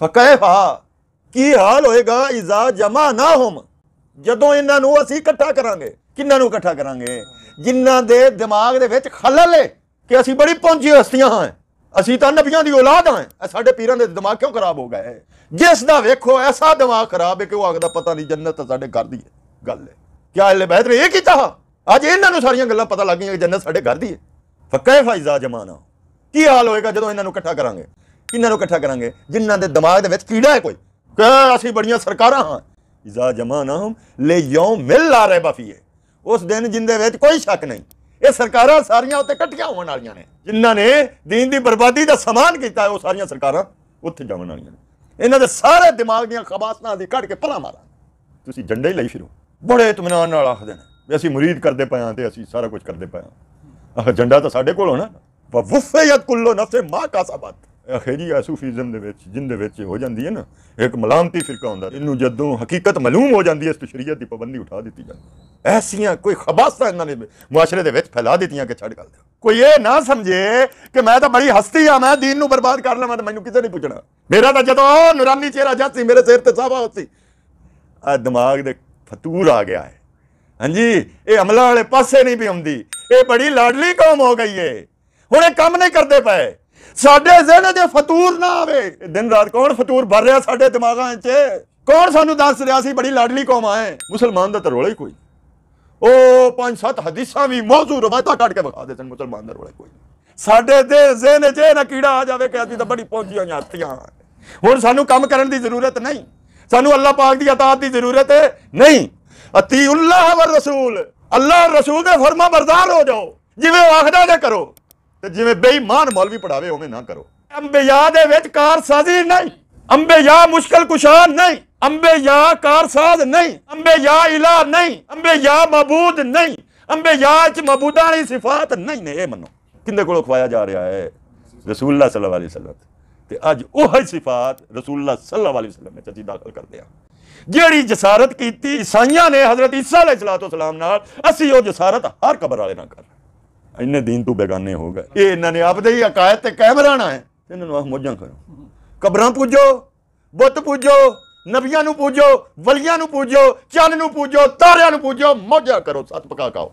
ਫਕੈਫਾ ਕੀ ਹਾਲ ਹੋਏਗਾ ਇਜ਼ਾ ਜਮਾ ਨਾ ਹੋਮ ਜਦੋਂ ਇਹਨਾਂ ਨੂੰ ਅਸੀਂ ਇਕੱਠਾ ਕਰਾਂਗੇ ਕਿੰਨਾਂ ਨੂੰ ਇਕੱਠਾ ਕਰਾਂਗੇ ਜਿਨ੍ਹਾਂ ਦੇ ਦਿਮਾਗ ਦੇ ਵਿੱਚ ਖਲਲ ਹੈ ਕਿ ਅਸੀਂ ਬੜੀ ਪਹੁੰਚੀ ਹਸਤੀਆਂ ਹਾਂ ਅਸੀਂ ਤਾਂ ਨਬੀਆਂ ਦੀ ਔਲਾਦ ਹਾਂ ਇਹ ਸਾਡੇ ਪੀਰਾਂ ਦੇ ਦਿਮਾਗ ਕਿਉਂ ਖਰਾਬ ਹੋ ਗਏ ਜਿਸ ਦਾ ਵੇਖੋ ਐਸਾ ਦਿਮਾਗ ਖਰਾਬ ਹੈ ਕਿ ਉਹ ਆਖਦਾ ਪਤਾ ਨਹੀਂ ਜੰਨਤ ਤਾਂ ਸਾਡੇ ਘਰ ਦੀ ਹੈ ਗੱਲ ਹੈ ਕਿਆ ਇਹਲੇ ਬਹਿਤਰ ਇਹ ਕੀਤਾ ਅੱਜ ਇਹਨਾਂ ਨੂੰ ਸਾਰੀਆਂ ਗੱਲਾਂ ਪਤਾ ਲੱਗ ਗਈਆਂ ਕਿ ਜੰਨਤ ਸਾਡੇ ਘਰ ਦੀ ਹੈ ਫਕੈ ਫਾਇਜ਼ਾ ਜਮਾਨਾ ਕੀ ਹਾਲ ਹੋਏਗਾ ਜਦੋਂ ਇਹਨਾਂ ਨੂੰ ਇਕੱਠਾ ਕਰਾਂਗੇ ਕਿੰਨਾਂ ਨੂੰ ਇਕੱਠਾ ਕਰਾਂਗੇ? ਜਿਨ੍ਹਾਂ ਦੇ ਦਿਮਾਗ ਦੇ ਵਿੱਚ ਕੀੜਾ ਹੈ ਕੋਈ? ਕਿ ਅਸੀਂ ਬੜੀਆਂ ਸਰਕਾਰਾਂ ਹਾਂ। ਇਜ਼ਾ ਜਮਾਨਾਹਮ ਲੈ ਯੌਮ ਮਿਲ ਲਾ ਰਹੇ ਬਫੀਏ। ਉਸ ਦਿਨ ਜਿੰਦੇ ਵਿੱਚ ਕੋਈ ਸ਼ੱਕ ਨਹੀਂ। ਇਹ ਸਰਕਾਰਾਂ ਸਾਰੀਆਂ ਉੱਤੇ ਇਕੱਠੀਆਂ ਹੋਣ ਵਾਲੀਆਂ ਨੇ। ਜਿਨ੍ਹਾਂ ਨੇ ਦੀਨ ਦੀ ਬਰਬਾਦੀ ਦਾ ਸਮਾਨ ਕੀਤਾ ਉਹ ਸਾਰੀਆਂ ਸਰਕਾਰਾਂ ਉੱਥੇ ਜਾਣ ਵਾਲੀਆਂ ਨੇ। ਇਹਨਾਂ ਦੇ ਸਾਰੇ ਦਿਮਾਗ ਦੀਆਂ ਖਬਾਸਤਾਂ ਦੀ ਕੱਢ ਕੇ ਭਲਾ ਮਾਰਾ। ਤੁਸੀਂ ਝੰਡੇ ਹੀ ਲਈ ਫਿਰੋ। ਬੜੇ ਇਤਮਾਨ ਨਾਲ ਆਖਦੇ ਨੇ ਵੀ ਅਸੀਂ ਮੁਰੀਦ ਕਰਦੇ ਪਏ ਹਾਂ ਤੇ ਅਸੀਂ ਸਾਰਾ ਕੁਝ ਕਰਦੇ ਪਏ ਹਾਂ। ਆਹ ਝੰਡਾ ਤਾਂ ਸਾਡੇ ਕੋਲ ਹੋਣਾ। ਵਫਯਤ ਕੁੱਲੋ ਨਫਸੇ ਮਾ ਕਾਸਬਤ ਅਖੇਰੀ ਆ ਸੂਫੀਜ਼ਮ ਦੇ ਵਿੱਚ ਜਿੰਦੇ ਵਿੱਚ ਹੋ ਜਾਂਦੀ ਹੈ ਨਾ ਇੱਕ ਮਲਾਮਤੀ ਫਿਰਕਾ ਹੁੰਦਾ ਇਹਨੂੰ ਜਦੋਂ ਹਕੀਕਤ ਮਾਲੂਮ ਹੋ ਜਾਂਦੀ ਹੈ ਇਸ ਤੇ ਸ਼ਰੀਅਤ ਦੀ ਪਾਬੰਦੀ ਉਠਾ ਦਿੱਤੀ ਜਾਂਦੀ ਹੈ। ਐਸੀਆਂ ਕੋਈ ਖਬਾਸਾਂ ਇਹਨਾਂ ਨੇ ਮੁਆਸ਼ਰੇ ਦੇ ਵਿੱਚ ਫੈਲਾ ਦਿੱਤੀਆਂ ਕਿ ਛੱਡ ਗੱਲ ਦਿਓ ਕੋਈ ਇਹ ਨਾ ਸਮਝੇ ਕਿ ਮੈਂ ਤਾਂ ਬੜੀ ਹਸਤੀ ਆ ਮੈਂ ਦੀਨ ਨੂੰ ਬਰਬਾਦ ਕਰ ਲਵਾਂ ਤਾਂ ਮੈਨੂੰ ਕਿਸੇ ਨਹੀਂ ਪੁੱਛਣਾ ਮੇਰਾ ਤਾਂ ਜਦੋਂ ਉਹ ਨੂਰਾਨੀ ਚਿਹਰਾ ਜੱਤ ਸੀ ਮੇਰੇ ਸਿਰ ਤੇ ਸਾਵਾ ਹੁੰਦੀ ਆ ਦਿਮਾਗ ਦੇ ਫਤੂਰ ਆ ਗਿਆ ਹੈ ਹਾਂਜੀ ਇਹ ਅਮਲਾਂ ਵਾਲੇ ਪਾਸੇ ਨਹੀਂ ਵੀ ਆਉਂਦੀ ਇਹ ਬੜੀ ਲਾਡਲੀ ਕੌਮ ਹੋ ਗਈ ਏ ਹੁਣ ਇਹ ਕੰਮ ਨਹੀਂ ਕਰਦੇ ਪਏ ਸਾਡੇ ਜ਼ਿਹਨ ਦੇ ਫਤੂਰ ਨਾ ਆਵੇ ਇਹ ਦਿਨ ਰਾਤ ਕੌਣ ਫਤੂਰ ਭਰ ਰਿਹਾ ਸਾਡੇ ਦਿਮਾਗਾਂ 'ਚ ਕੌਣ ਸਾਨੂੰ ਦੱਸ ਰਿਹਾ ਸੀ ਬੜੀ ਲਾਡਲੀ ਕੌਮ ਆਏ ਮੁਸਲਮਾਨ ਦਾ ਤਾਂ ਰੋਲਾ ਹੀ ਕੋਈ ਉਹ ਪੰਜ ਸੱਤ ਹਦੀਸਾਂ ਵੀ ਮੌਜੂ ਰਵਾਇਤਾਂ ਕੱਢ ਕੇ ਵਿਖਾ ਦੇ ਸਨ ਮੁਸਲਮਾਨ ਦਾ ਰੋਲਾ ਹੀ ਕੋਈ ਸਾਡੇ ਦੇ ਜ਼ਿਹਨ 'ਚ ਇਹ ਨਾ ਕੀੜਾ ਆ ਜਾਵੇ ਕਿ ਅਸੀਂ ਤਾਂ ਬੜੀ ਪਹੁੰਚੀ ਹੋਈਆਂ ਹਸਤੀਆਂ ਹੁਣ ਸਾਨੂੰ ਕੰਮ ਕਰਨ ਦੀ ਜ਼ਰੂਰਤ ਨਹੀਂ ਸਾਨੂੰ ਅੱਲਾਹ ਪਾਕ ਦੀ ਅਤਾਤ ਦੀ ਜ਼ਰੂਰਤ ਨਹੀਂ ਅਤੀ ਅੱਲਾਹ ਵਰ ਰਸੂਲ ਅੱਲਾਹ ਰਸੂਲ ਦੇ ਫਰਮਾ ਬਰਦਾਰ ਹੋ ਜਾਓ ਜਿਵੇਂ ਉਹ ਆਖਦਾ ਜੇ ਕਰੋ ਤੇ ਜਿਵੇਂ ਬੇਈਮਾਨ ਮੌਲਵੀ ਪੜਾਵੇ ਉਵੇਂ ਨਾ ਕਰੋ ਅੰਬਿਆ ਦੇ ਵਿੱਚ ਕਾਰਸਾਜ਼ੀ ਨਹੀਂ ਅੰਬਿਆ ਮੁਸ਼ਕਲ ਕੁਸ਼ਾ ਨਹੀਂ ਅੰਬਿਆ ਕਾਰਸਾਜ਼ ਨਹੀਂ ਅੰਬਿਆ ਇਲਾ ਨਹੀਂ ਅੰਬਿਆ ਮਬੂਦ ਨਹੀਂ ਅੰਬਿਆ ਚ ਮਬੂਦਾਂ ਦੀ ਸਿਫਾਤ ਨਹੀਂ ਨੇ ਇਹ ਮੰਨੋ ਕਿੰਦੇ ਕੋਲੋਂ ਖਵਾਇਆ ਜਾ ਰਿਹਾ ਹੈ ਰਸੂਲullah ਸੱਲੱਲਾਹੁ ਅਲੈਹਿ ਵਸੱਲਮ ਤੇ ਅੱਜ ਉਹ ਹੀ ਸਿਫਾਤ ਰਸੂਲullah ਸੱਲੱਲਾਹੁ ਅਲੈਹਿ ਵਸੱਲਮ ਵਿੱਚ ਅਸੀਂ ਦਾਖਲ ਕਰਦੇ ਹਾਂ ਜਿਹੜੀ ਜਸਾਰਤ ਕੀਤੀ ਈਸਾਈਆਂ ਨੇ ਹਜ਼ਰਤ ਈਸਾ ਅਲੈਹਿ ਸਲਾਤੁ ਵਸਲਾਮ ਨਾਲ ਅਸੀਂ ਉਹ ਜਸਾਰਤ ਹਰ ਕਬਰ ਵਾਲੇ ਨਾਲ ਕਰ ਰਹੇ ਇੰਨੇ ਦੀਨ ਤੋਂ ਬੇਗਾਨੇ ਹੋ ਗਏ ਇਹ ਇਹਨਾਂ ਨੇ ਆਪਦੇ ਹੀ ਅਕਾਇਦ ਤੇ ਕਾਇਮ ਰਹਿਣਾ ਹੈ ਇਹਨਾਂ ਨੂੰ ਆਹ ਮੋਜਾਂ ਕਰੋ ਕਬਰਾਂ ਪੂਜੋ ਬੁੱਤ ਪੂਜੋ ਨਬੀਆਂ ਨੂੰ ਪੂਜੋ ਵਲੀਆਂ ਨੂੰ ਪੂਜੋ ਚੰਨ ਨੂੰ ਪੂਜੋ ਤਾਰਿਆਂ ਨੂੰ ਪੂਜੋ ਮੋਜਾਂ ਕਰੋ ਸਤ ਪਕਾ ਕਾਓ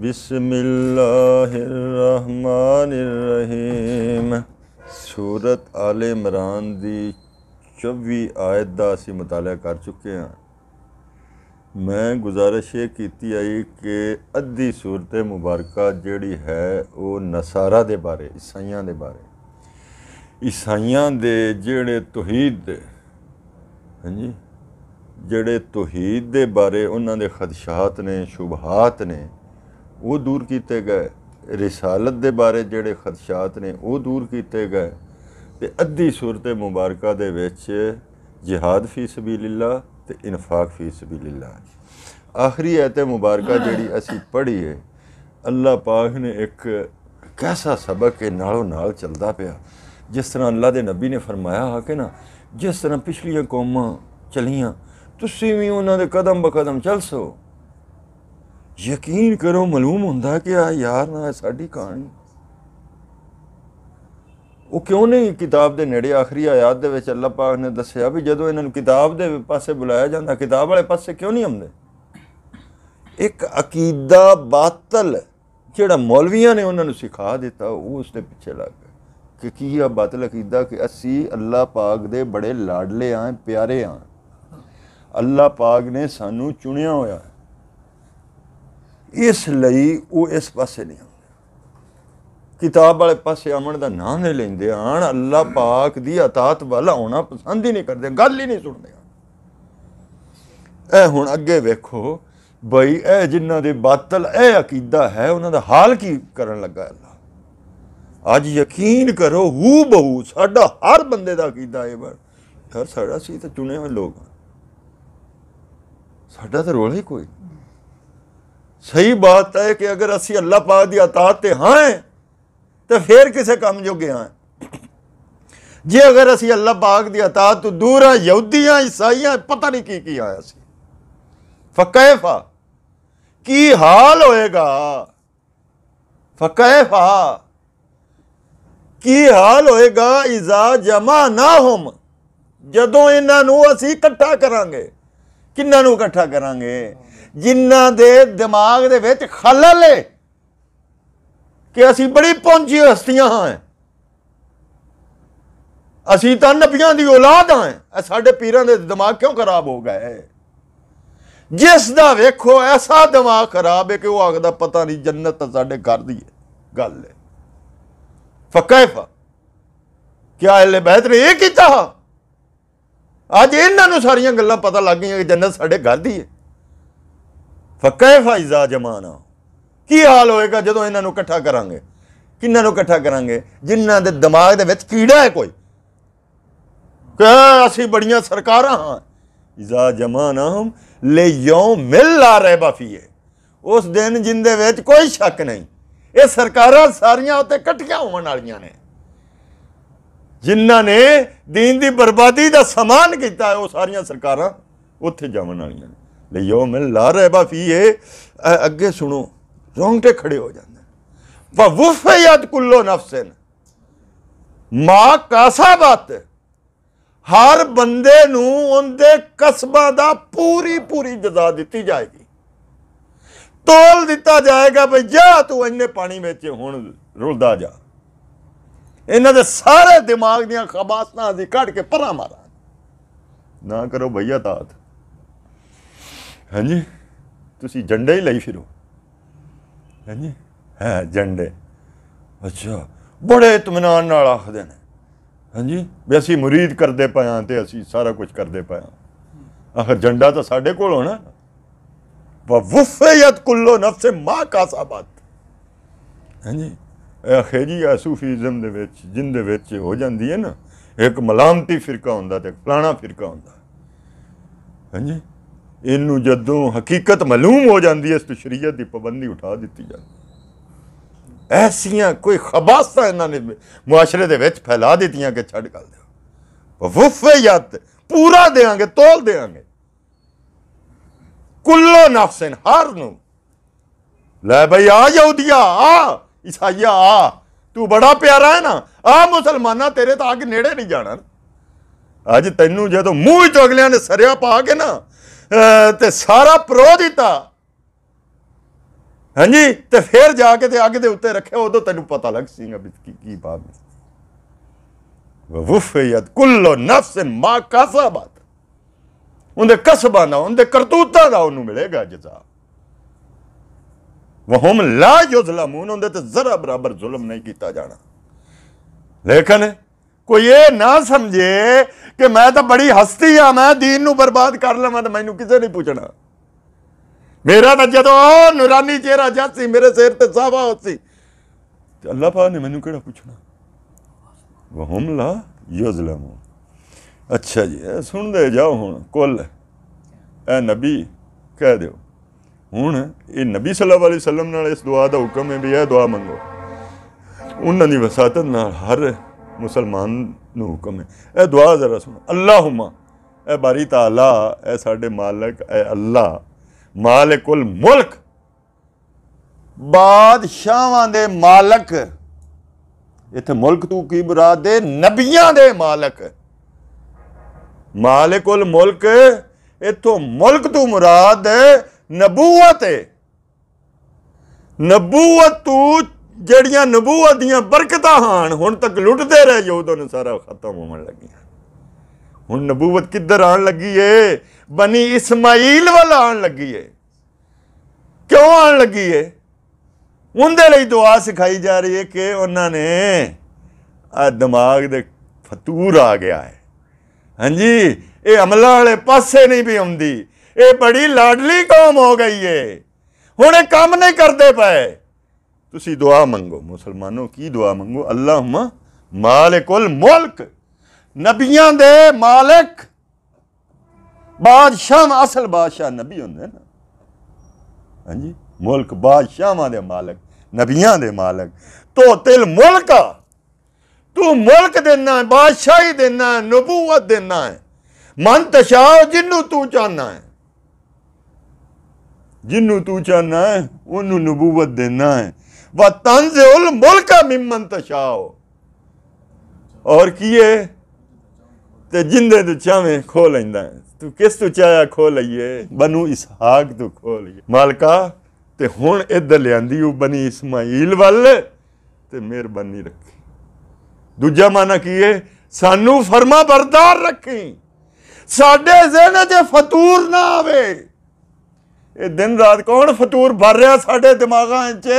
बिस्मिल्लाहिर्रहमानिर्रहीम। सूरत आले इमरान दी चौबी आयत का असी मुताल कर चुके हैं। मैं गुजारिश ये की आई कि अद्धी सूरत मुबारक जड़ी है, वो नसारा दे बारे, ईसाइया दे बारे। ईसाइया दे जेड़े तोहीद हाँ जी जेड़े तोहीद दे बारे उन्होंने खदशात ने शुबहात ने ਉਹ ਦੂਰ ਕੀਤੇ ਗਏ ਰਿਸਾਲਤ ਦੇ ਬਾਰੇ ਜਿਹੜੇ ਖਦਸ਼ਾਤ ਨੇ ਉਹ ਦੂਰ ਕੀਤੇ ਗਏ ਤੇ ਅੱਧੀ ਸੂਰਤ ਮੁਬਾਰਕਾ ਦੇ ਵਿੱਚ ਜਿਹਾਦ ਫੀ ਸਬੀਲਿਲ੍ਲਾ ਤੇ ਇਨਫਾਕ ਫੀ ਸਬੀਲਿਲ੍ਲਾ ਆਖਰੀ ਆਇਤ ਮੁਬਾਰਕਾ ਜਿਹੜੀ ਅਸੀਂ ਪੜ੍ਹੀ ਹੈ ਅੱਲਾਹ ਪਾਕ ਨੇ ਇੱਕ ਕੈਸਾ ਸਬਕ ਹੈ ਨਾਲੋਂ ਨਾਲ ਚੱਲਦਾ ਪਿਆ ਜਿਸ ਤਰ੍ਹਾਂ ਅੱਲਾਹ ਦੇ ਨਬੀ ਨੇ ਫਰਮਾਇਆ ਹੈ ਕਿ ਨਾ ਜਿਸ ਤਰ੍ਹਾਂ ਪਿਛਲੀਆਂ ਕੌਮਾਂ ਚਲੀਆਂ ਤੁਸੀਂ ਵੀ ਉਹਨਾਂ ਦੇ ਕਦਮ ਬਕਦਮ ਚੱਲ ਸੋ ਯਕੀਨ ਕਰੋ, ਮਾਲੂਮ ਹੁੰਦਾ ਕਿ ਆ ਯਾਰ ਨਾ ਸਾਡੀ ਕਹਾਣੀ। ਉਹ ਕਿਉਂ ਨਹੀਂ ਕਿਤਾਬ ਦੇ ਨੇੜੇ ਆਖਰੀ ਆਇਤ ਦੇ ਵਿੱਚ ਅੱਲਾਹ ਪਾਕ ਨੇ ਦੱਸਿਆ ਵੀ ਜਦੋਂ ਇਹਨਾਂ ਨੂੰ ਕਿਤਾਬ ਦੇ ਪਾਸੇ ਬੁਲਾਇਆ ਜਾਂਦਾ, ਕਿਤਾਬ ਵਾਲੇ ਪਾਸੇ ਕਿਉਂ ਨਹੀਂ ਆਉਂਦੇ? ਇੱਕ ਅਕੀਦਾ ਬਾਤਲ ਜਿਹੜਾ ਮੌਲਵੀਆਂ ਨੇ ਉਹਨਾਂ ਨੂੰ ਸਿਖਾ ਦਿੱਤਾ, ਉਹ ਉਸ ਦੇ ਪਿੱਛੇ ਲੱਗ ਗਏ ਕਿ ਕੀ ਆ ਬਾਤਲ ਅਕੀਦਾ ਕਿ ਅਸੀਂ ਅੱਲਾਹ ਪਾਕ ਦੇ ਬੜੇ ਲਾਡਲੇ ਆਂ, ਪਿਆਰੇ ਆਂ। ਅੱਲਾਹ ਪਾਕ ਨੇ ਸਾਨੂੰ ਚੁਣਿਆ ਹੋਇਆ। ਇਸ ਲਈ ਉਹ ਇਸ ਪਾਸੇ ਨਹੀਂ ਆਉਂਦੇ ਕਿਤਾਬ ਵਾਲੇ ਪਾਸੇ ਆਉਣ ਦਾ ਨਾਂ ਨਹੀਂ ਲੈਂਦੇ ਆਣ ਅੱਲਾਹ ਪਾਕ ਦੀ ਅਤਾਤ ਵੱਲ ਆਉਣਾ ਪਸੰਦ ਹੀ ਨਹੀਂ ਕਰਦੇ, ਗੱਲ ਹੀ ਨਹੀਂ ਸੁਣਦੇ ਇਹ ਹੁਣ ਅੱਗੇ ਵੇਖੋ, ਬਈ ਇਹ ਜਿਨ੍ਹਾਂ ਦੇ ਬਾਤਲ ਇਹ ਅਕੀਦਾ ਹੈ, ਉਹਨਾਂ ਦਾ ਹਾਲ ਕੀ ਕਰਨ ਲੱਗਾ ਅੱਲਾ ਅੱਜ ਯਕੀਨ ਕਰੋ ਹੂ ਬਹੂ ਸਾਡਾ ਹਰ ਬੰਦੇ ਦਾ ਅਕੀਦਾ ਹੈ ਬਰ ਯਾਰ ਸਾਡਾ ਸੀ ਤਾਂ ਚੁਣੇ ਹੋਏ ਲੋਕ ਹਾਂ। ਸਾਡਾ ਤਾਂ ਰੋਲ ਹੀ ਕੋਈ ਨਹੀਂ। ਸਹੀ ਬਾਤ ਹੈ ਕਿ ਅਗਰ ਅਸੀਂ ਅੱਲਾਹ ਪਾਕ ਦੀ ਅਤਾਤ ਤੇ ਹਾਂ ਤੇ ਫਿਰ ਕਿਸੇ ਕੰਮ ਜੋਗੇ ਹਾਂ ਜੇ ਅਗਰ ਅਸੀਂ ਅੱਲਾਹ ਪਾਕ ਦੀ ਅਤਾ ਤੋਂ ਦੂਰ ਆ ਯਹੂਦੀਆਂ ਈਸਾਈਆਂ ਪਤਾ ਨਹੀਂ ਕੀ ਕੀ ਆਇਆ ਸੀ ਫਕੈਫਾ ਕੀ ਹਾਲ ਹੋਏਗਾ ਫਕੈਫਾ ਕੀ ਹਾਲ ਹੋਏਗਾ ਇਜ਼ਾ ਜਮਾ ਨਾ ਹਮ ਜਦੋਂ ਇਹਨਾਂ ਨੂੰ ਅਸੀਂ ਇਕੱਠਾ ਕਰਾਂਗੇ ਕਿੰਨਾਂ ਨੂੰ ਇਕੱਠਾ ਕਰਾਂਗੇ? ਜਿਨ੍ਹਾਂ ਦੇ ਦਿਮਾਗ ਦੇ ਵਿੱਚ ਖਲਲ ਹੈ ਕਿ ਅਸੀਂ ਬੜੀ ਪਹੁੰਚੀ ਹਸਤੀਆਂ ਹਾਂ। ਅਸੀਂ ਤਾਂ ਨਬੀਆਂ ਦੀ ਔਲਾਦ ਹਾਂ। ਸਾਡੇ ਪੀਰਾਂ ਦੇ ਦਿਮਾਗ ਕਿਉਂ ਖਰਾਬ ਹੋ ਗਏ? ਜਿਸ ਦਾ ਵੇਖੋ, ਐਸਾ ਦਿਮਾਗ ਖਰਾਬ ਹੈ ਕਿ ਉਹ ਆਖਦਾ, ਪਤਾ ਨਹੀਂ, ਜੰਨਤ ਤਾਂ ਸਾਡੇ ਘਰ ਦੀ ਹੈ ਗੱਲ ਹੈ ਫਕੈਫਾ, ਕਿਆ ਇਹਲੇ ਬਹਿਤ ਨੇ ਇਹ ਕੀਤਾ? ਅੱਜ ਇਹਨਾਂ ਨੂੰ ਸਾਰੀਆਂ ਗੱਲਾਂ ਪਤਾ ਲੱਗ ਗਈਆਂ ਕਿ ਜੰਨਤ ਸਾਡੇ ਘਰ ਦੀ ਹੈ। ਫਕੈਫਾ ਇਜ਼ਾ ਜਮਾਨਾ। ਕੀ ਹਾਲ ਹੋਏਗਾ ਜਦੋਂ ਇਹਨਾਂ ਨੂੰ ਇਕੱਠਾ ਕਰਾਂਗੇ? ਕਿੰਨਾਂ ਨੂੰ ਇਕੱਠਾ ਕਰਾਂਗੇ? ਜਿਨ੍ਹਾਂ ਦੇ ਦਿਮਾਗ ਦੇ ਵਿੱਚ ਕੀੜਾ ਹੈ ਕੋਈ? ਕਿ ਅਸੀਂ ਬੜੀਆਂ ਸਰਕਾਰਾਂ ਹਾਂ। ਇਜ਼ਾ ਜਮਾਨਾਹਮ ਲੈ ਯੌਮ ਮਿਲ ਲਾ ਰਹਿ ਬਫੀਏ ਉਸ ਦਿਨ ਜਿੰਦੇ ਵਿੱਚ ਕੋਈ ਸ਼ੱਕ ਨਹੀਂ। ਇਹ ਸਰਕਾਰਾਂ ਸਾਰੀਆਂ ਉੱਤੇ ਇਕੱਠੀਆਂ ਹੋਣ ਵਾਲੀਆਂ ਨੇ। ਜਿਨ੍ਹਾਂ ਨੇ ਦੀਨ ਦੀ ਬਰਬਾਦੀ ਦਾ ਸਮਾਨ ਕੀਤਾ ਉਹ ਸਾਰੀਆਂ ਸਰਕਾਰਾਂ ਉੱਥੇ ਜਾਵਣ ਵਾਲੀਆਂ ਨੇ। ਲੈ ਯੌਮ ਲਾ ਰਹਿ ਬਫੀਏ ਅੱਗੇ ਸੁਣੋ, ਰੋਂਗਟੇ ਖੜੇ ਹੋ ਜਾਂਦੇ ਵਾ ਵਫਿਯਤ ਕੁੱਲੋ ਨਫਸਨ। ਮਾ ਕਾਸਾਬਤ ਹਰ ਬੰਦੇ ਨੂੰ ਉਹਦੇ ਕਸਬਾਂ ਦਾ ਪੂਰੀ ਪੂਰੀ ਜਜ਼ਾ ਦਿੱਤੀ ਜਾਏਗੀ। ਤੋਲ ਦਿੱਤਾ ਜਾਏਗਾ ਭਈ ਜਾ ਤੂੰ ਇੰਨੇ ਪਾਣੀ ਵਿੱਚ ਹੁਣ ਰੁਲਦਾ ਜਾ। ਇਹਨਾਂ ਦੇ ਸਾਰੇ ਦਿਮਾਗ ਦੀਆਂ ਖਬਾਸਤਾਂ ਦੀ ਕੱਢ ਕੇ ਪਰਾਂ ਮਾਰਾਂ ਨਾ ਕਰੋ ਭਈਆ ਤਾਤ ਹਾਂਜੀ ਤੁਸੀਂ ਝੰਡੇ ਹੀ ਲਈ ਫਿਰੋ ਹਾਂਜੀ ਹੈ ਝੰਡੇ ਅੱਛਾ ਬੜੇ ਇਤਮਾਨ ਨਾਲ ਆਖਦੇ ਨੇ ਹਾਂਜੀ ਵੀ ਅਸੀਂ ਮੁਰੀਦ ਕਰਦੇ ਪਿਆ ਤੇ ਅਸੀਂ ਸਾਰਾ ਕੁਝ ਕਰਦੇ ਪਿਆ ਆਖਰ ਝੰਡਾ ਤਾਂ ਸਾਡੇ ਕੋਲ ਹੋਣਾ ਵਫਿਯਤ ਕੁੱਲੋ ਨਫਸ ਮਾ ਕਾਸਾਬਤ ਹਾਂਜੀ ਇਹ ਖੇਜੀ ਆ ਸੂਫੀਜ਼ਮ ਦੇ ਵਿੱਚ ਜਿੰਦੇ ਵਿੱਚ ਹੋ ਜਾਂਦੀ ਹੈ ਨਾ, ਇੱਕ ਮਲਾਮਤੀ ਫਿਰਕਾ ਹੁੰਦਾ ਤੇ ਫਲਾਣਾ ਫਿਰਕਾ ਹੁੰਦਾ। ਹਾਂਜੀ? ਇਹਨੂੰ ਜਦੋਂ ਹਕੀਕਤ ਮਾਲੂਮ ਹੋ ਜਾਂਦੀ ਹੈ, ਇਸ ਤੋਂ ਸ਼ਰੀਅਤ ਦੀ ਪਾਬੰਦੀ ਉਠਾ ਦਿੱਤੀ ਜਾਂਦੀ ਐਸੀਆਂ ਕੋਈ ਖਬਾਸਾਂ ਇਹਨਾਂ ਨੇ ਮੁਆਸ਼ਰੇ ਦੇ ਵਿੱਚ ਫੈਲਾ ਦਿੱਤੀਆਂ ਕਿ ਛੱਡ ਕਰ ਦਿਓ। ਵਫਿਯਤ ਪੂਰਾ ਦੇਾਂਗੇ, ਤੋਲ ਦੇਾਂਗੇ। ਕੁੱਲੋ ਨਫਸਨ ਹਰ ਨੂੰ। ਲੈ ਬਈ ਆ ਯਹੂਦੀਆ, ਆ। ਈਸਾਈਆ, ਆ। ਤੂੰ ਬੜਾ ਪਿਆਰਾ ਹੈ ਨਾ। ਆ ਮੁਸਲਮਾਨਾ ਤੇਰੇ ਤਾਂ ਅੱਗ ਨੇੜੇ ਨਹੀਂ ਜਾਣਾ। ਅੱਜ ਤੈਨੂੰ ਜਦੋਂ ਮੂੰਹ ਚ ਅਗਲਿਆਂ ਨੇ ਸਰਿਆ ਪਾ ਕੇ ਨਾ ਤੇ ਸਾਰਾ ਪਰੋ ਦਿੱਤਾ। ਹਾਂਜੀ? ਤੇ ਫਿਰ ਜਾ ਕੇ ਤੇ ਅੱਗ ਦੇ ਉੱਤੇ ਰੱਖਿਆ, ਉਦੋਂ ਤੈਨੂੰ ਪਤਾ ਲੱਗ ਸੀਗਾ ਵੀ ਕੀ ਕੀ ਬਾਤ ਹੈ। ਵਫਿਯਤ ਕੁੱਲੋ ਨਫਸ ਮਾ ਕਸਬਤ ਉਹਦੇ ਕਸਬਾਂ ਦਾ, ਉਹਦੇ ਕਰਤੂਤਾਂ ਦਾ ਉਹਨੂੰ ਮਿਲੇਗਾ ਜਜ਼ਾ। ਵਹਮ ਲਾ ਯੁਜ਼ਲਮੂਨ ਉਹਦੇ ਤੇ ਜ਼ਰਾ ਬਰਾਬਰ ਜ਼ੁਲਮ ਨਹੀਂ ਕੀਤਾ ਜਾਣਾ ਲੇਕਿਨ ਕੋਈ ਇਹ ਨਾ ਸਮਝੇ ਕਿ ਮੈਂ ਤਾਂ ਬੜੀ ਹਸਤੀ ਆ ਮੈਂ ਦੀਨ ਨੂੰ ਬਰਬਾਦ ਕਰ ਲਵਾਂ ਤਾਂ ਮੈਨੂੰ ਕਿਸੇ ਨਹੀਂ ਪੁੱਛਣਾ ਮੇਰਾ ਤਾਂ ਜਦੋਂ ਨੂਰਾਨੀ ਚਿਹਰਾ ਜਾਸੀ ਮੇਰੇ ਸਿਰ ਤੇ ਸਾਵਾ ਹੋਸੀ ਤੇ ਅੱਲਾਹ ਪਾਕ ਨੇ ਮੈਨੂੰ ਕਿਹੜਾ ਪੁੱਛਣਾ ਵਹਮ ਲਾ ਯੁਜ਼ਲਮੂਨ ਅੱਛਾ ਜੀ ਸੁਣਦੇ ਜਾਓ ਹੁਣ ਕੁੱਲ ਐ ਨਬੀ ਕਹਿ ਦਿਓ ਹੁਣ ਇਹ ਨਬੀ ਸੱਲੱਲਾਹੁ ਅਲੈਹਿ ਵਸੱਲਮ ਨਾਲ ਇਸ ਦੁਆ ਦਾ ਹੁਕਮ ਹੈ ਵੀ ਇਹ ਦੁਆ ਮੰਗੋ ਉਹਨਾਂ ਦੀ ਵਸਾਤਤ ਨਾਲ ਹਰ ਮੁਸਲਮਾਨ ਨੂੰ ਹੁਕਮ ਹੈ ਇਹ ਦੁਆ ਜ਼ਰਾ ਸੁਣੋ ਅੱਲਾਹੁਮਾ ਐ ਬਾਰੀ ਤਾਲਾ ਐ ਸਾਡੇ ਮਾਲਕ ਐ ਅੱਲਾ ਮਾਲਿਕੁਲ ਮੁਲਕ ਬਾਦਸ਼ਾਹਾਂ ਦੇ ਮਾਲਕ ਇੱਥੇ ਮੁਲਕ ਤੂੰ ਕੀ ਮੁਰਾਦ ਦੇ ਨਬੀਆਂ ਦੇ ਮਾਲਕ ਮਾਲਿਕੁਲ ਮੁਲਕ ਇਥੋਂ ਮੁਲਕ ਤੋਂ ਮੁਰਾਦ ਨਬੂਵਤ ਹੈ ਨਬੂਵਤ ਤੂੰ ਜਿਹੜੀਆਂ ਨਬੂਵਤ ਦੀਆਂ ਬਰਕਤਾਂ ਹਨ, ਹੁਣ ਤੱਕ ਲੁੱਟਦੇ ਰਹੇ ਜੋ ਉਦੋਂ ਸਾਰਾ ਖਤਮ ਹੋਣ ਲੱਗੀਆਂ। ਹੁਣ ਨਬੂਵਤ ਕਿੱਧਰ ਆਣ ਲੱਗੀ ਏ? ਬਨੀ ਇਸਮਾਈਲ ਵੱਲ ਆਣ ਲੱਗੀ ਏ। ਕਿਉਂ ਆਣ ਲੱਗੀ ਏ? ਉਹਦੇ ਲਈ ਦੁਆ ਸਿਖਾਈ ਜਾ ਰਹੀ ਹੈ ਕਿ ਉਹਨਾਂ ਨੇ ਆ ਦਿਮਾਗ ਦੇ ਫਤੂਰ ਆ ਗਿਆ ਹੈ ਹਾਂਜੀ, ਇਹ ਅਮਲਾਂ ਵਾਲੇ ਪਾਸੇ ਨਹੀਂ ਵੀ ਆਉਂਦੀ। ਇਹ ਬੜੀ ਲਾਡਲੀ ਕੌਮ ਹੋ ਗਈ ਏ ਹੁਣ ਇਹ ਕੰਮ ਨਹੀਂ ਕਰਦੇ ਪਏ ਤੁਸੀਂ ਦੁਆ ਮੰਗੋ ਮੁਸਲਮਾਨੋ ਕੀ ਦੁਆ ਮੰਗੋ ਅੱਲਾਹੁਮਾ ਮਾਲਿਕੁਲ ਮੁਲਕ ਨਬੀਆਂ ਦੇ ਮਾਲਕ ਬਾਦਸ਼ਾਹ ਅਸਲ ਬਾਦਸ਼ਾਹ ਨਬੀ ਹੁੰਦੇ ਨਾ ਹਾਂਜੀ ਮੁਲਕ ਬਾਦਸ਼ਾਹਾਂ ਦੇ ਮਾਲਕ ਨਬੀਆਂ ਦੇ ਮਾਲਕ ਤੋ ਤਿਲ ਮੁਲਕ ਤੂੰ ਮੁਲਕ ਦੇਣਾ ਹੈ ਬਾਦਸ਼ਾਹੀ ਦੇਣਾ ਹੈ ਨਬੂਵਤ ਦੇਣਾ ਹੈ ਮਨ ਤਸ਼ਾ ਜਿੰਨੂੰ ਤੂੰ ਚਾਹਨਾ ਹੈ ਜਿੰਨੂੰ ਤੂੰ ਚਾਹਨਾ ਹੈ, ਉਹਨੂੰ ਨਬੂਵਤ ਦੇਣਾ ਹੈ। ਵਾ ਤਨਜ਼ੁਲ ਮੁਲਕ ਮਿਮਨ ਤਸ਼ਾਓ। ਔਰ ਕੀਏ ਤੇ ਜਿੰਦੇ ਤੂੰ ਚਾਵੇਂ ਖੋ ਲੈਂਦਾ ਤੂੰ ਕਿਸ ਤੋਂ ਚਾਹਿਆ ਖੋ ਲਈਏ? ਬਨੂ ਇਸਹਾਕ ਤੋਂ ਖੋ ਲਈਏ। ਮਾਲਕਾ, ਤੇ ਹੁਣ ਇੱਧਰ ਲਿਆਂਦੀ ਉਹ ਬਨੀ ਇਸਮਾਈਲ ਵੱਲ, ਤੇ ਮਿਹਰਬਾਨੀ ਰੱਖੀ। ਦੂਜਾ ਮਾਨਾ ਕੀ ਹੈ ਸਾਨੂੰ ਫਰਮਾ ਬਰਦਾਰ ਰੱਖੀ। ਸਾਡੇ ਜ਼ਿਹਨ 'ਚ ਫਤੂਰ ਨਾ ਆਵੇ। ਇਹ ਦਿਨ ਰਾਤ ਕੌਣ ਫਤੂਰ ਭਰ ਰਿਹਾ ਸਾਡੇ ਦਿਮਾਗਾਂ 'ਚ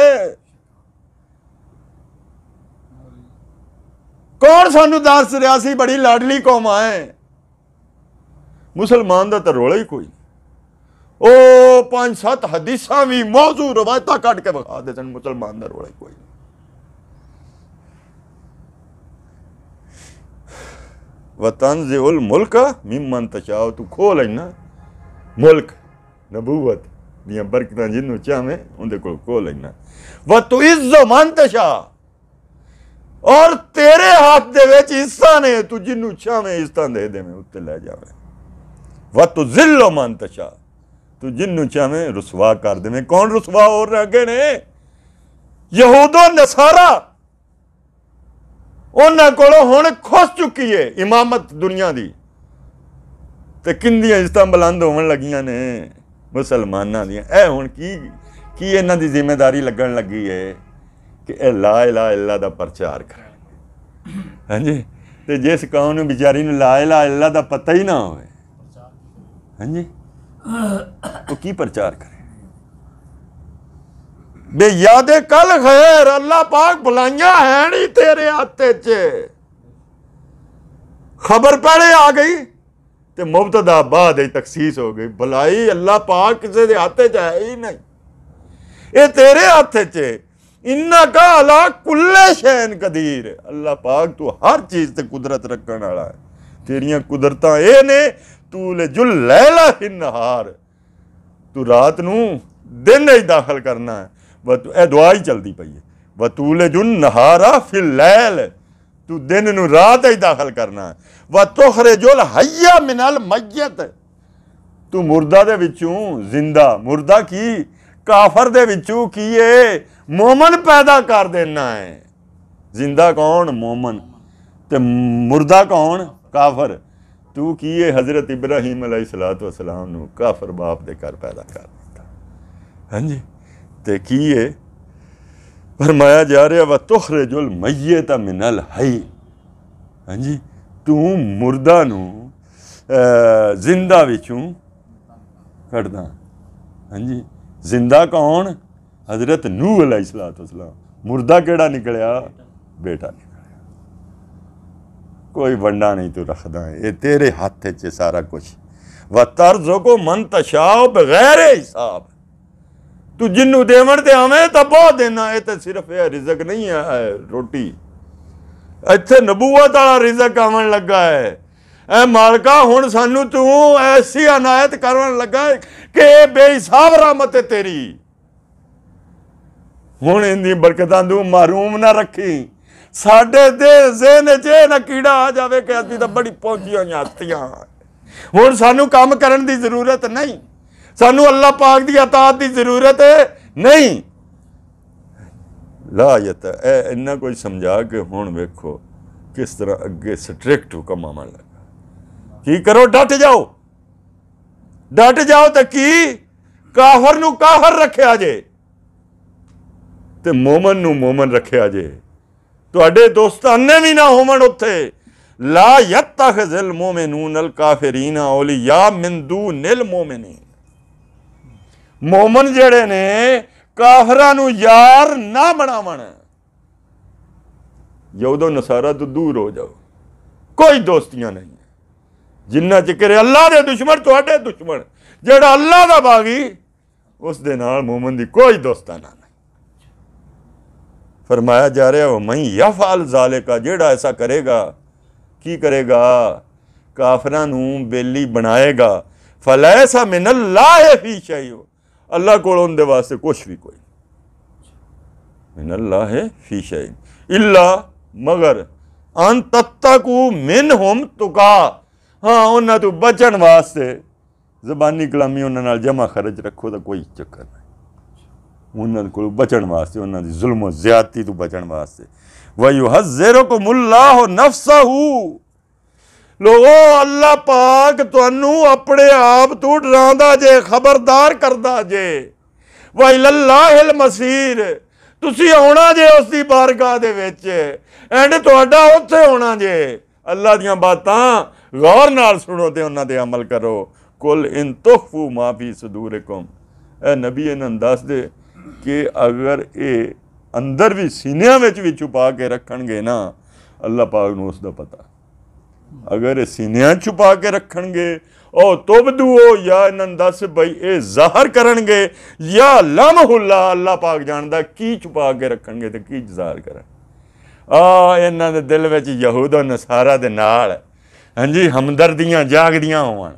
ਕੌਣ ਸਾਨੂੰ ਦੱਸ ਰਿਹਾ ਸੀ ਬੜੀ ਲਾਡਲੀ ਕੌਮ ਹੈ ਮੁਸਲਮਾਨ ਦਾ ਤਾਂ ਰੋਲਾ ਹੀ ਕੋਈ ਉਹ ਪੰਜ ਸੱਤ ਹਦੀਸਾਂ ਵੀ ਮੌਜੂ ਰਵਾਇਤਾਂ ਕੱਢ ਕੇ ਵਿਖਾ ਦੇ ਤੈਨੂੰ ਮੁਸਲਮਾਨ ਦਾ ਰੋਲਾ ਹੀ ਕੋਈ ਵਤਨ ਜ਼ਿਲ ਮੁਲਕ ਮਿਮਨ ਤਸ਼ਾਉ ਤੂੰ ਖੋ ਲੈਣਾ ਮੁਲਕ ਨਬੂਵਤ ਦੀਆਂ ਬਰਕਤਾਂ ਜਿੰਨੂੰ ਚਾਹਵੇਂ ਉਹਦੇ ਕੋਲ ਖੋ ਲੈਣਾ ਵ ਤੂੰ ਇੱਜ਼ੋ ਮਨ ਤਸ਼ਾ ਔਰ ਤੇਰੇ ਹੱਥ ਦੇ ਵਿੱਚ ਹਿੱਸਾ ਨੇ ਤੂੰ ਜਿੰਨੂੰ ਚਾਹਵੇਂ ਹਿੱਸਾ ਦੇ ਦੇਵੇਂ ਉੱਤੇ ਲੈ ਜਾਵੇਂ ਵ ਤੂੰ ਜ਼ਿਲੋ ਮਨ ਤਸ਼ਾ ਤੂੰ ਜਿੰਨੂੰ ਚਾਹਵੇਂ ਰਸਵਾ ਕਰ ਦੇਵੇਂ ਕੌਣ ਰਸਵਾ ਹੋ ਰਹੇ ਅੱਗੇ ਨੇ ਯਹੂਦੋ ਨਸਾਰਾ ਉਹਨਾਂ ਕੋਲੋਂ ਹੁਣ ਖੁੱਸ ਚੁੱਕੀ ਏ ਇਮਾਮਤ ਦੁਨੀਆ ਦੀ ਤੇ ਕਿੰਦੀਆਂ ਇਜ਼ਤਾਂ ਬੁਲੰਦ ਹੋਣ ਲੱਗੀਆਂ ਨੇ ਮੁਸਲਮਾਨਾਂ ਦੀਆਂ। ਇਹ ਹੁਣ ਕੀ ਕੀ ਇਹਨਾਂ ਦੀ ਜ਼ਿੰਮੇਵਾਰੀ ਲੱਗਣ ਲੱਗੀ ਹੈ ਕਿ ਇਹ ਲਾ ਇਲਾ ਇਲਾ ਦਾ ਪ੍ਰਚਾਰ ਕਰਨ। ਹਾਂਜੀ? ਤੇ ਜਿਸ ਕੌਮ ਨੂੰ ਵਿਚਾਰੀ ਨੂੰ ਲਾ ਇਲਾ ਇਲਾ ਦਾ ਪਤਾ ਹੀ ਨਾ ਹੋਵੇ। ਹਾਂਜੀ? ਉਹ ਕੀ ਪ੍ਰਚਾਰ ਕਰੇ? ਬੇ ਯਾਦੇ ਕਲ ਖੈਰ, ਅੱਲਾਹ ਪਾਕ ਬੁਲਾਈਆਂ ਹੈ ਨਹੀਂ ਤੇਰੇ ਹੱਥ 'ਚ। ਖਬਰ ਪਹਿਲੇ ਆ ਗਈ। ਤੇ ਮੁਬਤਦਾ ਬਾਅਦ ਹੀ ਤਖਸੀਸ ਹੋ ਗਈ ਭਲਾਈ ਅੱਲਾਹ ਪਾਕ ਕਿਸੇ ਦੇ ਹੱਥ 'ਚ ਹੈ ਹੀ ਨਹੀਂ ਇਹ ਤੇਰੇ ਹੱਥ 'ਚ ਇੰਨਾ ਕਾ ਅਲਾ ਕੁੱਲੇ ਸ਼ੈਨ ਕਦੀਰ ਅੱਲਾਹ ਪਾਕ ਤੂੰ ਹਰ ਚੀਜ਼ ਤੇ ਕੁਦਰਤ ਰੱਖਣ ਵਾਲਾ ਹੈ ਤੇਰੀਆਂ ਕੁਦਰਤਾਂ ਇਹ ਨੇ ਤੂੰ ਲੈ ਜੁਲ ਲੈਲਾ ਹੀ ਨਹਾਰ ਤੂੰ ਰਾਤ ਨੂੰ ਦਿਨ ਹੀ ਦਾਖਲ ਕਰਨਾ ਹੈ ਵ ਇਹ ਦੁਆ ਹੀ ਚਲਦੀ ਪਈ ਹੈ ਵ ਤੂੰ ਲੈ ਜੁਨ ਨਹਾਰਾ ਫਿਲ ਲੈਲ ਤੂੰ ਦਿਨ ਨੂੰ ਰਾਤ ਹੀ ਦਾਖਲ ਕਰਨਾ ਹੈ। ਤੁਖਰਜੁਲ ਹਯਾ ਮਿਨਲ ਮਯਤ ਤੂੰ ਮੁਰਦਾ ਦੇ ਵਿੱਚੋਂ ਜ਼ਿੰਦਾ। ਮੁਰਦਾ ਕੀ? ਕਾਫਰ ਦੇ ਵਿੱਚੋਂ ਕੀ ਏ? ਮੂਮਨ ਪੈਦਾ ਕਰ ਦੇਣਾ ਹੈ। ਜ਼ਿੰਦਾ ਕੌਣ? ਮੂਮਨ। ਤੇ ਮੁਰਦਾ ਕੌਣ? ਕਾਫਰ। ਤੂੰ ਕੀ ਏ? ਹਜ਼ਰਤ ਇਬਰਾਹੀਮ ਅਲੈहि ਸਲਾਤੁ ਵਸਲਾਮ ਨੂੰ ਕਾਫਰ ਬਾਪ ਦੇ ਘਰ ਪੈਦਾ ਕਰ ਦਿੱਤਾ। ਹਾਂਜੀ? ਤੇ ਕੀ ਏ? फरमाया, जा रहा व तुखरे जुल मैयत मिनल हई। हाँ जी, तू मुर्दा नू ज़िंदा विचों कटदा हाँ जी, ज़िंदा कौन? हज़रत नूह अलाई सलात सलाम मुर्दा केड़ा निकलिया बेटा निकलिया कोई वंडा नहीं तू रखदा। ये तेरे हाथ च सारा कुछ। व तर्ज को मन तशाओ बगैर हिसाब। ਤੂੰ ਜਿੰਨੂੰ ਦੇਵਣ ਤੇ ਆਵੇਂ ਤਾਂ ਬਹੁਤ ਦੇਣਾ ਇਹ ਤਾਂ ਸਿਰਫ ਇਹ ਰਿਜ਼ਕ ਨਹੀਂ ਹੈ ਰੋਟੀ। ਇੱਥੇ ਨਬੂਵਤ ਵਾਲਾ ਰਿਜ਼ਕ ਆਉਣ ਲੱਗਾ ਹੈ। ਐ ਮਾਲਕਾ, ਹੁਣ ਸਾਨੂੰ ਤੂੰ ਐਸੀ ਅਨਾਇਤ ਕਰਨ ਲੱਗਾ ਕਿ ਇਹ ਬੇਹਿਸਾਬ ਰਹਿਮਤ ਹੈ ਤੇਰੀ। ਹੁਣ ਇੰਦੀ ਬਰਕਤਾਂ ਤੂੰ ਮਾਰੂਮ ਨਾ ਰੱਖੀ। ਸਾਡੇ ਦੇ ਜ਼ਿਹਨ 'ਚ ਨਾ ਕੀੜਾ ਆ ਜਾਵੇ ਕਿ ਅਸੀਂ ਤਾਂ ਬੜੀ ਪਹੁੰਚੀਆਂ ਹਸਤੀਆਂ ਹੁਣ ਸਾਨੂੰ ਕੰਮ ਕਰਨ ਦੀ ਜ਼ਰੂਰਤ ਨਹੀਂ। ਸਾਨੂੰ ਅੱਲਾਹ ਪਾਕ ਦੀ ਅਤਾਤ ਦੀ ਜ਼ਰੂਰਤ ਨਹੀਂ ਲਾਇਤ ਇਹ ਇੰਨਾ ਕੋਈ ਸਮਝਾ ਕੇ ਹੁਣ ਵੇਖੋ ਕਿਸ ਤਰ੍ਹਾਂ ਅੱਗੇ ਸਟ੍ਰਿਕਟ ਹੁਕਮ ਆਉਣ ਲੱਗਾ ਕੀ ਕਰੋ ਡਟ ਜਾਓ ਡਟ ਜਾਓ ਤਾਂ ਕੀ ਕਾਫਰ ਨੂੰ ਕਾਫਰ ਰੱਖਿਆ ਜੇ ਤੇ ਮੂਮਨ ਨੂੰ ਮੂਮਨ ਰੱਖਿਆ ਜੇ ਤੁਹਾਡੇ ਦੋਸਤਾਨੇ ਵੀ ਨਾ ਹੋਵਣ ਉੱਥੇ ਲਾ ਯਤਖਜ਼ਲ ਮੂਮਿਨੂਨ ਅਲ ਕਾਫਰੀਨ ਔਲੀਆ ਮਿਨ ਦੂਨਿਲ ਮੂਮਿਨੀਨ ਮੂਮਨ ਜਿਹੜੇ ਨੇ ਕਾਫਰਾਂ ਨੂੰ ਯਾਰ ਨਾ ਬਣਾਵਣ ਯਹੂਦੋ ਨਸਾਰਾ ਤੋਂ ਦੂਰ ਹੋ ਜਾਓ ਕੋਈ ਦੋਸਤੀਆਂ ਨਹੀਂ ਜਿੰਨਾ ਚਿਕਰ ਅੱਲਾ ਦੇ ਦੁਸ਼ਮਣ ਤੁਹਾਡੇ ਦੁਸ਼ਮਣ ਜਿਹੜਾ ਅੱਲਾ ਦਾ ਬਾਗੀ ਉਸ ਦੇ ਨਾਲ ਮੂਮਨ ਦੀ ਕੋਈ ਦੋਸਤਾਨਾ ਨਹੀਂ ਫਰਮਾਇਆ ਜਾ ਰਿਹਾ ਉਹ ਮੈਂ ਯਫਲ ਜ਼ਾਲਿਕਾ ਜਿਹੜਾ ਐਸਾ ਕਰੇਗਾ ਕੀ ਕਰੇਗਾ ਕਾਫਰਾਂ ਨੂੰ ਬੇਲੀ ਬਣਾਏਗਾ ਫਲੈਸਾ ਮਿਨ ਅੱਲਾਹ ਫੀ अल्लाह कोल उनके वास्ते कुछ भी कोई मिन अल्लाह है फीश इल्ला मगर अन तत्ताकू मिन होम तुका हाँ उन्होंने तो बचण वास्ते ਜ਼ਬਾਨੀ ਕਲਾਮੀ ਉਹਨਾਂ ਨਾਲ ਜਮਾ ਖਰਚ ਰੱਖੋ ਤਾਂ ਕੋਈ ਚੱਕਰ ਨਹੀਂ ਉਹਨਾਂ ਕੋਲ ਬਚਣ ਵਾਸਤੇ ਉਹਨਾਂ ਦੀ ਜ਼ੁਲਮ ਜ਼ਿਆਦਤੀ ਤੋਂ ਬਚਣ ਵਾਸਤੇ ਵਯੁਹਜ਼ਿਰਕੁਮ ਅੱਲਾਹੁ ਨਫਸਹੂ ਲੋਗੋ ਅੱਲਾਹ ਪਾਕ ਤੁਹਾਨੂੰ ਆਪਣੇ ਆਪ ਤੋਂ ਡਰਾਉਂਦਾ ਜੇ ਖਬਰਦਾਰ ਕਰਦਾ ਜੇ ਵਇਲੱਲਾਹਿਲ ਮਸੀਰ ਤੁਸੀਂ ਆਉਣਾ ਜੇ ਉਸ ਦੀ ਬਾਰਗਾਹ ਦੇ ਵਿੱਚ ਐਂਡ ਤੁਹਾਡਾ ਉੱਥੇ ਹੋਣਾ ਜੇ ਅੱਲਾਹ ਦੀਆਂ ਬਾਤਾਂ ਗੌਰ ਨਾਲ ਸੁਣੋ ਤੇ ਉਹਨਾਂ ਤੇ ਅਮਲ ਕਰੋ ਕੁਲ ਇਨ ਤੁਖਫੂ ਮਾ ਫੀ ਸਦੂਰਕਮ ਇਹ ਨਬੀ ਇਹਨਾਂ ਨੂੰ ਦੱਸ ਦੇ ਕਿ ਅਗਰ ਇਹ ਅੰਦਰ ਵੀ ਸੀਨਿਆਂ ਵਿੱਚ ਵੀ ਛੁਪਾ ਕੇ ਰੱਖਣਗੇ ਨਾ ਅੱਲਾਹ ਪਾਕ ਨੂੰ ਉਸ ਦਾ ਪਤਾ ਅਗਰ ਸੀਨਿਆਂ ਛੁਪਾ ਕੇ ਰੱਖਣਗੇ, ਉਹ ਤੁਬਦੂਓ ਜਾਂ ਇਹਨਾਂ ਨੂੰ ਦੱਸ ਬਈ ਇਹ ਜ਼ਾਹਰ ਕਰਨਗੇ ਜਾਂ ਲਮਹੁੱਲਾ ਅੱਲਾਹ ਪਾਕ ਜਾਣਦਾ ਕੀ ਛੁਪਾ ਕੇ ਰੱਖਣਗੇ ਤੇ ਕੀ ਜ਼ਾਹਰ ਕਰਨ। ਆ, ਇਹਨਾਂ ਦੇ ਦਿਲ ਵਿੱਚ ਯਹੂਦ ਔਰ ਨਸਾਰਾ ਦੇ ਨਾਲ ਹਾਂਜੀ, ਹਮਦਰਦੀਆਂ, ਜਾਗਦੀਆਂ ਹੋਣ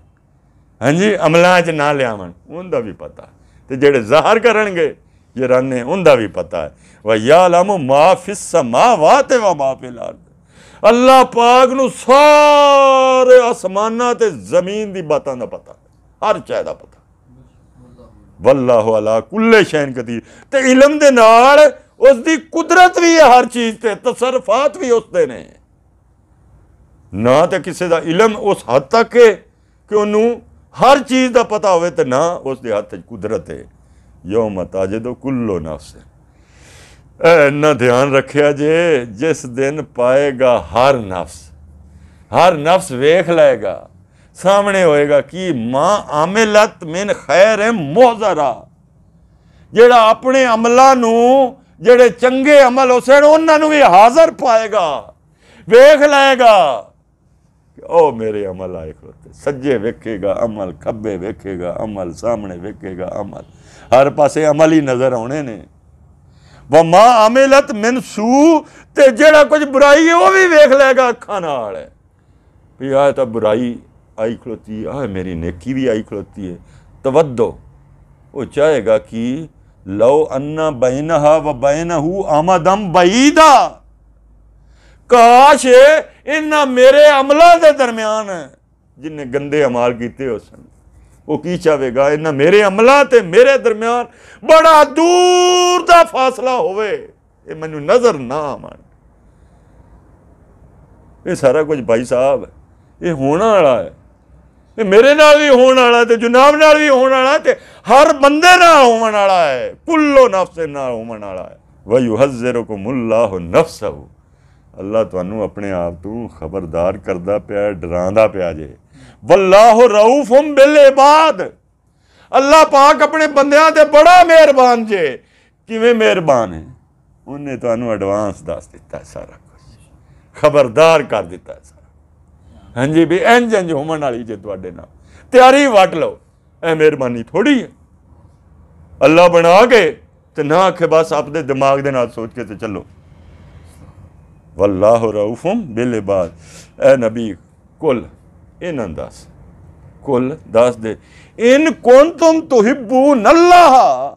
ਹਾਂਜੀ, ਅਮਲਾਂ 'ਚ ਨਾ ਲਿਆਵਣ, ਉਹਦਾ ਵੀ ਪਤਾ। ਤੇ ਜਿਹੜੇ ਜ਼ਾਹਰ ਕਰਨਗੇ, ਯਰਾਨੇ, ਉਹਦਾ ਵੀ ਪਤਾ ਹੈ। ਵਾ ਯਾ ਯਾਲਮ ਮਾ ਫਿਸ ਸਮਾਵਾਤ ਵਾ ਮਾ ਫਿਲ ਅਰਦ ਅੱਲਾਹ ਪਾਕ ਨੂੰ ਸਾਰੇ ਅਸਮਾਨਾਂ ਤੇ ਜ਼ਮੀਨ ਦੀ ਬਾਤਾਂ ਦਾ ਪਤਾ ਹਰ ਚੀਜ਼ ਦਾ ਪਤਾ ਵੱਲਾਹੁ ਅਲਾ ਕੁੱਲੇ ਸ਼ੈਨ ਕਦੀਰ ਤੇ ਇਲਮ ਦੇ ਨਾਲ ਉਸ ਦੀ ਕੁਦਰਤ ਵੀ ਹੈ ਹਰ ਚੀਜ਼ ਤੇ ਤਸਰਫਾਤ ਵੀ ਉਸ ਦੇ ਨੇ ਨਾ ਤੇ ਕਿਸੇ ਦਾ ਇਲਮ ਉਸ ਹੱਦ ਤੱਕ ਹੈ ਕਿ ਉਹਨੂੰ ਹਰ ਚੀਜ਼ ਦਾ ਪਤਾ ਹੋਵੇ ਤੇ ਨਾ ਉਸ ਦੇ ਹੱਥ 'ਚ ਕੁਦਰਤ ਹੈ ਯੋਮ ਤਾਜਦੋ ਕੁੱਲੋ ਨਫਸ ਇਹ ਨਾ ਧਿਆਨ ਰੱਖਿਆ ਜੇ ਜਿਸ ਦਿਨ ਪਾਏਗਾ ਹਰ ਨਫਸ ਹਰ ਨਫਸ ਵੇਖ ਲਏਗਾ ਸਾਹਮਣੇ ਹੋਏਗਾ ਕਿ ਮਾਂ ਆਮਿਲਤ ਮਿਨ ਖੈਰ ਮੁਹਜ਼ਰਾ ਜਿਹੜਾ ਆਪਣੇ ਅਮਲਾਂ ਨੂੰ ਜਿਹੜੇ ਚੰਗੇ ਅਮਲ ਉਸੇ ਨੂੰ ਉਹਨਾਂ ਨੂੰ ਵੀ ਹਾਜ਼ਰ ਪਾਏਗਾ ਵੇਖ ਲਏਗਾ ਉਹ ਮੇਰੇ ਅਮਲ ਆਏ ਖਲੋਤੇ ਸੱਜੇ ਵੇਖੇਗਾ ਅਮਲ ਖੱਬੇ ਵੇਖੇਗਾ ਅਮਲ ਸਾਹਮਣੇ ਵੇਖੇਗਾ ਅਮਲ ਹਰ ਪਾਸੇ ਅਮਲ ਹੀ ਨਜ਼ਰ ਆਉਣੇ ਨੇ ਵਾ ਮਾ ਅਮਲਤ ਮਿਨ ਸੂ ਤੇ ਜਿਹੜਾ ਕੁਝ ਬੁਰਾਈ ਹੈ ਉਹ ਵੀ ਵੇਖ ਲਏਗਾ ਅੱਖਾਂ ਨਾਲ ਵੀ ਆਹ ਤਾਂ ਬੁਰਾਈ ਆਈ ਖਲੋਤੀ ਆ ਮੇਰੀ ਨੇਕੀ ਵੀ ਆਈ ਖਲੋਤੀ ਹੈ ਤਵੱਦੋ ਉਹ ਚਾਹੇਗਾ ਕਿ ਲਓ ਅੰਨਾ ਬੈਨਹਾ ਵ ਬੈਨਹੂ ਆਮਦਮ ਬਈਦਾ ਕਾਸ਼ ਇਹਨਾਂ ਮੇਰੇ ਅਮਲਾਂ ਦੇ ਦਰਮਿਆਨ ਜਿਨੇ ਗੰਦੇ ਅਮਾਲ ਕੀਤੇ ਉਸ ਨੇ ਉਹ ਕੀ ਚਾਹੇਗਾ ਇਹਨਾਂ ਮੇਰੇ ਅਮਲਾਂ ਤੇ ਮੇਰੇ ਦਰਮਿਆਨ ਬੜਾ ਦੂਰ ਦਾ ਫਾਸਲਾ ਹੋਵੇ। ਇਹ ਮੈਨੂੰ ਨਜ਼ਰ ਨਾ ਆਵਣ। ਇਹ ਸਾਰਾ ਕੁਝ ਭਾਈ ਸਾਹਿਬ ਇਹ ਹੋਣ ਵਾਲਾ ਹੈ। ਇਹ ਮੇਰੇ ਨਾਲ ਵੀ ਹੋਣ ਵਾਲਾ ਤੇ ਜਨਾਬ ਨਾਲ ਵੀ ਹੋਣ ਵਾਲਾ ਤੇ ਹਰ ਬੰਦੇ ਨਾਲ ਹੋਣ ਵਾਲਾ ਹੈ। ਕੁੱਲੋ ਨਫਸ ਨਾਲ ਹੋਣ ਵਾਲਾ ਹੈ। ਵਯੁਹਜ਼ਿਰਕੁਮੁල්ਲਾਹੁ ਨਫਸਹੁ। ਅੱਲਾ ਤੁਹਾਨੂੰ ਆਪਣੇ ਆਪ ਤੋਂ ਖਬਰਦਾਰ ਕਰਦਾ ਪਿਆ, ਡਰਾਉਂਦਾ ਪਿਆ ਜੇ। ਵੱਲਾਹੁ ਰਊਫੁਮ ਬਿਲ ਇਬਾਦ। ਅੱਲਾ ਪਾਕ ਆਪਣੇ ਬੰਦਿਆਂ ਤੇ ਬੜਾ ਮਿਹਰਬਾਨ ਜੇ। ਕਿਵੇਂ ਮਿਹਰਬਾਨ ਹੈ? ਉਹਨੇ ਤੁਹਾਨੂੰ ਐਡਵਾਂਸ ਦੱਸ ਦਿੱਤਾ ਸਾਰਾ ਕੁਝ ਖਬਰਦਾਰ ਕਰ ਦਿੱਤਾ ਸਾਰਾ। ਹਾਂਜੀ ਵੀ ਇੰਜ ਇੰਜ ਹੋਣ ਵਾਲੀ ਜੇ ਤੁਹਾਡੇ ਨਾਲ। ਤਿਆਰੀ ਵਟ ਲਓ। ਇਹ ਮਿਹਰਬਾਨੀ ਥੋੜੀ ਹੈ। ਅੱਲਾ ਬਣਾ ਕੇ ਤੇ ਨਾ ਆਖੇ ਬਸ ਆਪਦੇ ਦਿਮਾਗ ਦੇ ਨਾਲ ਸੋਚ ਕੇ ਤੇ ਚੱਲੋ। ਵੱਲਾਹੁ ਰਊਫੁਮ ਬਿਲ ਇਬਾਦ। ਐ ਨਬੀ ਕੁਲ ਇਹਨਾਂ ਦੱਸ ਕੁਲ ਦੱਸ ਦੇ ਇਨ ਕੁੰਤੁਮ ਤੁਹਿਬੂਨ ਅੱਲਾਹ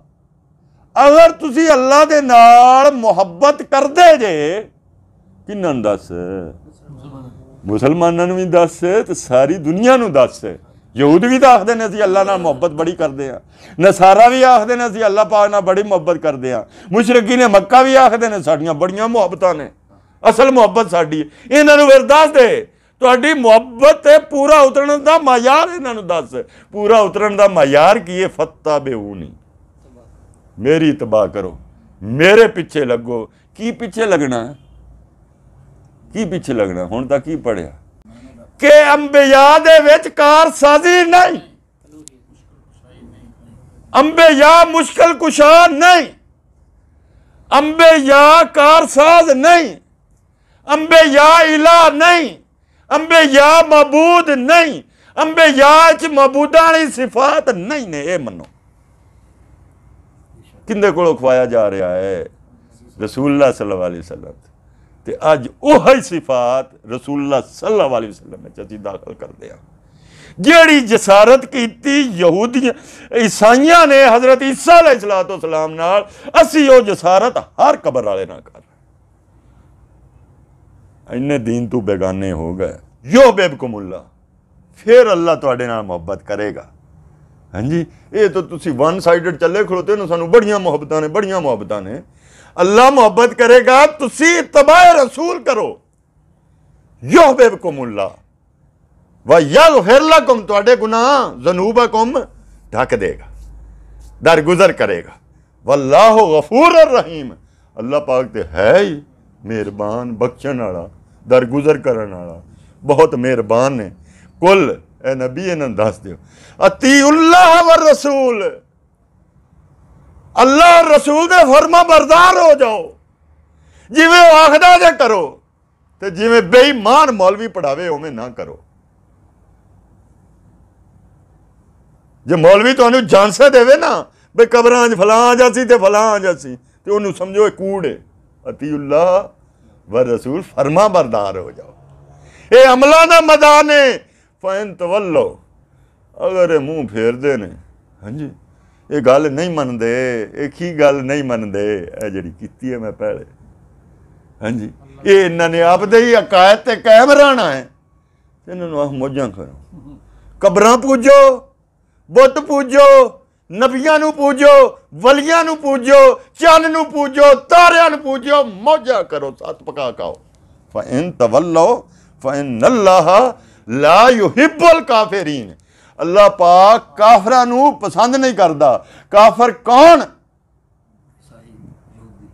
ਅਗਰ ਤੁਸੀਂ ਅੱਲਾ ਦੇ ਨਾਲ ਮੁਹੱਬਤ ਕਰਦੇ ਜੇ ਕਿੰਨਾਂ ਨੂੰ ਦੱਸ ਮੁਸਲਮਾਨਾਂ ਨੂੰ ਵੀ ਦੱਸ ਤੇ ਸਾਰੀ ਦੁਨੀਆ ਨੂੰ ਦੱਸ ਯਹੂਦ ਵੀ ਤਾਂ ਆਖਦੇ ਨੇ ਅਸੀਂ ਅੱਲਾ ਨਾਲ ਮੁਹੱਬਤ ਬੜੀ ਕਰਦੇ ਆ ਨਸਾਰਾ ਵੀ ਆਖਦੇ ਨੇ ਅਸੀਂ ਅੱਲਾ ਪਾਕ ਨਾਲ ਬੜੀ ਮੁਹੱਬਤ ਕਰਦੇ ਆ ਮੁਸ਼ਰਕੀ ਨੇ ਮੱਕਾ ਵੀ ਆਖਦੇ ਨੇ ਸਾਡੀਆਂ ਬੜੀਆਂ ਮੁਹੱਬਤਾਂ ਨੇ ਅਸਲ ਮੁਹੱਬਤ ਸਾਡੀ ਹੈ ਇਹਨਾਂ ਨੂੰ ਫਿਰ ਦੱਸ ਦੇ ਤੁਹਾਡੀ ਮੁਹੱਬਤ ਤੇ ਪੂਰਾ ਉਤਰਨ ਦਾ ਮਾਇਆਰ ਇਹਨਾਂ ਨੂੰ ਦੱਸ। ਪੂਰਾ ਉਤਰਨ ਦਾ ਮਾਇਆਰ ਕੀ ਹੈ ਫੱਤਾ ਬੇਊਨੀ। ਮੇਰੀ ਤਬਾਹ ਕਰੋ। ਮੇਰੇ ਪਿੱਛੇ ਲੱਗੋ। ਕੀ ਪਿੱਛੇ ਲੱਗਣਾ? ਕੀ ਪਿੱਛੇ ਲੱਗਣਾ? ਹੁਣ ਤਾਂ ਕੀ ਪੜਿਆ ਕਿ ਅੰਬਿਆ ਦੇ ਵਿੱਚ ਕਾਰ ਸਾਜ਼ੀ ਨਹੀਂ। ਅੰਬਿਆ ਮੁਸ਼ਕਲ ਕੁਸ਼ਾ ਨਹੀਂ। ਅੰਬਿਆ ਕਾਰ ਸਾਜ਼ ਨਹੀਂ। ਅੰਬਿਆ ਇਲਾ ਨਹੀਂ। ਅੰਬਿਆ ਮਬੂਦ ਨਹੀਂ ਅੰਬਿਆ ਚ ਮਬੂਦਾਂ ਵਾਲੀ ਸਿਫਾਤ ਨਹੀਂ ਨੇ ਇਹ ਮੰਨੋ ਕਿੰਦੇ ਕੋਲੋਂ ਖਵਾਇਆ ਜਾ ਰਿਹਾ ਹੈ ਰਸੂਲullah ਸੱਲੱਲਾਹੁ ਅਲੈਹਿ ਵਸੱਲਮ ਤੇ ਅੱਜ ਉਹ ਹੀ ਸਿਫਾਤ ਰਸੂਲullah ਸੱਲੱਲਾਹੁ ਅਲੈਹਿ ਵਸੱਲਮ ਵਿੱਚ ਅਸੀਂ ਦਾਖਲ ਕਰਦੇ ਹਾਂ ਜਿਹੜੀ ਜਸਾਰਤ ਕੀਤੀ ਯਹੂਦੀਆਂ ਈਸਾਈਆਂ ਨੇ ਹਜ਼ਰਤ ਈਸਾ ਅਲੈਹਿਸਲਾਤੁ ਸਲਾਮ ਨਾਲ ਅਸੀਂ ਉਹ ਜਸਾਰਤ ਹਰ ਕਬਰ ਵਾਲੇ ਨਾਲ ਕਰ ਇੰਨੇ ਦੀਨ ਤੋਂ ਬੇਗਾਨੇ ਹੋ ਗਏ ਯੋ ਬੇਬਕੁਮੁੱਲਾ ਫਿਰ ਅੱਲਾ ਤੁਹਾਡੇ ਨਾਲ ਮੁਹੱਬਤ ਕਰੇਗਾ ਹਾਂਜੀ ਇਹ ਤਾਂ ਤੁਸੀਂ ਵਨ ਸਾਈਡਡ ਚੱਲੇ ਖਲੋਤੇ ਨੂੰ ਸਾਨੂੰ ਬੜੀਆਂ ਮੁਹੱਬਤਾਂ ਨੇ ਬੜੀਆਂ ਮੁਹੱਬਤਾਂ ਨੇ ਅੱਲਾ ਮੁਹੱਬਤ ਕਰੇਗਾ ਤੁਸੀਂ ਤਬਾਹ ਰਸੂਲ ਕਰੋ ਯੋ ਬੇਬਕੁਮੁੱਲਾ ਵਾ ਯਗਫਿਰ ਲਕਮ ਤੁਹਾਡੇ ਗੁਨਾਹ ਜ਼ਨੂਬਕਮ ਢੱਕ ਦੇਗਾ ਦਰਗੁਜ਼ਰ ਕਰੇਗਾ ਵੱਲਾਹੁ ਗਫੂਰ ਰਹੀਮ ਅੱਲਾਹ ਪਾਕ ਤੇ ਹੈ ਹੀ ਮਿਹਰਬਾਨ ਬਖਸ਼ਣ ਵਾਲਾ दरगुजर करा बहुत मेहरबान ने कुल ए नबी इन्हें दस दो अतीउल्लाह व रसूल अल्लाह रसूल के फर्मा बरदार हो जाओ जिमें आखदा जे करो तो जिमें बेईमान मौलवी पढ़ावे उमें ना करो जो मौलवी तो जानसे देवे ना बे कबर फलां जासी तो फलां जासी तो उन्होंने समझो कूड़ है अतीउल्लाह ਵਰ ਰਸੂਲ फर्मा ਬਰਦਾਰ ਹੋ ਜਾਓ। ਇਹ अमला ਦਾ मैदान है फैन तवल्लो ਅਗਰ ਮੂੰਹ ਫੇਰਦੇ ਨੇ। ਹਾਂਜੀ। ਇਹ ਗੱਲ ਨਹੀਂ ਮੰਨਦੇ। ਇਹ ਕੀ ਗੱਲ ਨਹੀਂ ਮੰਨਦੇ? ਇਹ ਜਿਹੜੀ ਕੀਤੀ ਹੈ ਮੈਂ ਪਹਿਲੇ। ਹਾਂਜੀ। ਇਹ ਇਹਨਾਂ ਨੇ ਆਪਦੇ ਹੀ ਅਕਾਇਦ ਤੇ ਕਾਇਮ ਰਹਿਣਾ ਹੈ। ਇਹਨਾਂ ਨੂੰ ਆਹ ਮੋਜਾਂ ਕਰੋ। ਕਬਰਾਂ ਪੂਜੋ। ਬੁੱਤ ਪੂਜੋ। ਨਬੀਆਂ ਨੂੰ ਪੂਜੋ ਵਲੀਆਂ ਨੂੰ ਪੂਜੋ ਚੰਨ ਨੂੰ ਪੂਜੋ ਤਾਰਿਆਂ ਨੂੰ ਪੂਜੋ ਮੌਜਾਂ ਕਰੋ ਸਤ ਪਕਾ ਖਾਓ ਫਇਨ ਤਵੱਲੋ ਫਇਨ ਅੱਲਾਹ ਲਾ ਯੁਹਿਬੁਲ ਕਾਫਿਰੀਨ ਅੱਲਾਹ ਪਾਕ ਕਾਫਰਾਂ ਨੂੰ ਪਸੰਦ ਨਹੀਂ ਕਰਦਾ ਕਾਫਰ ਕੌਣ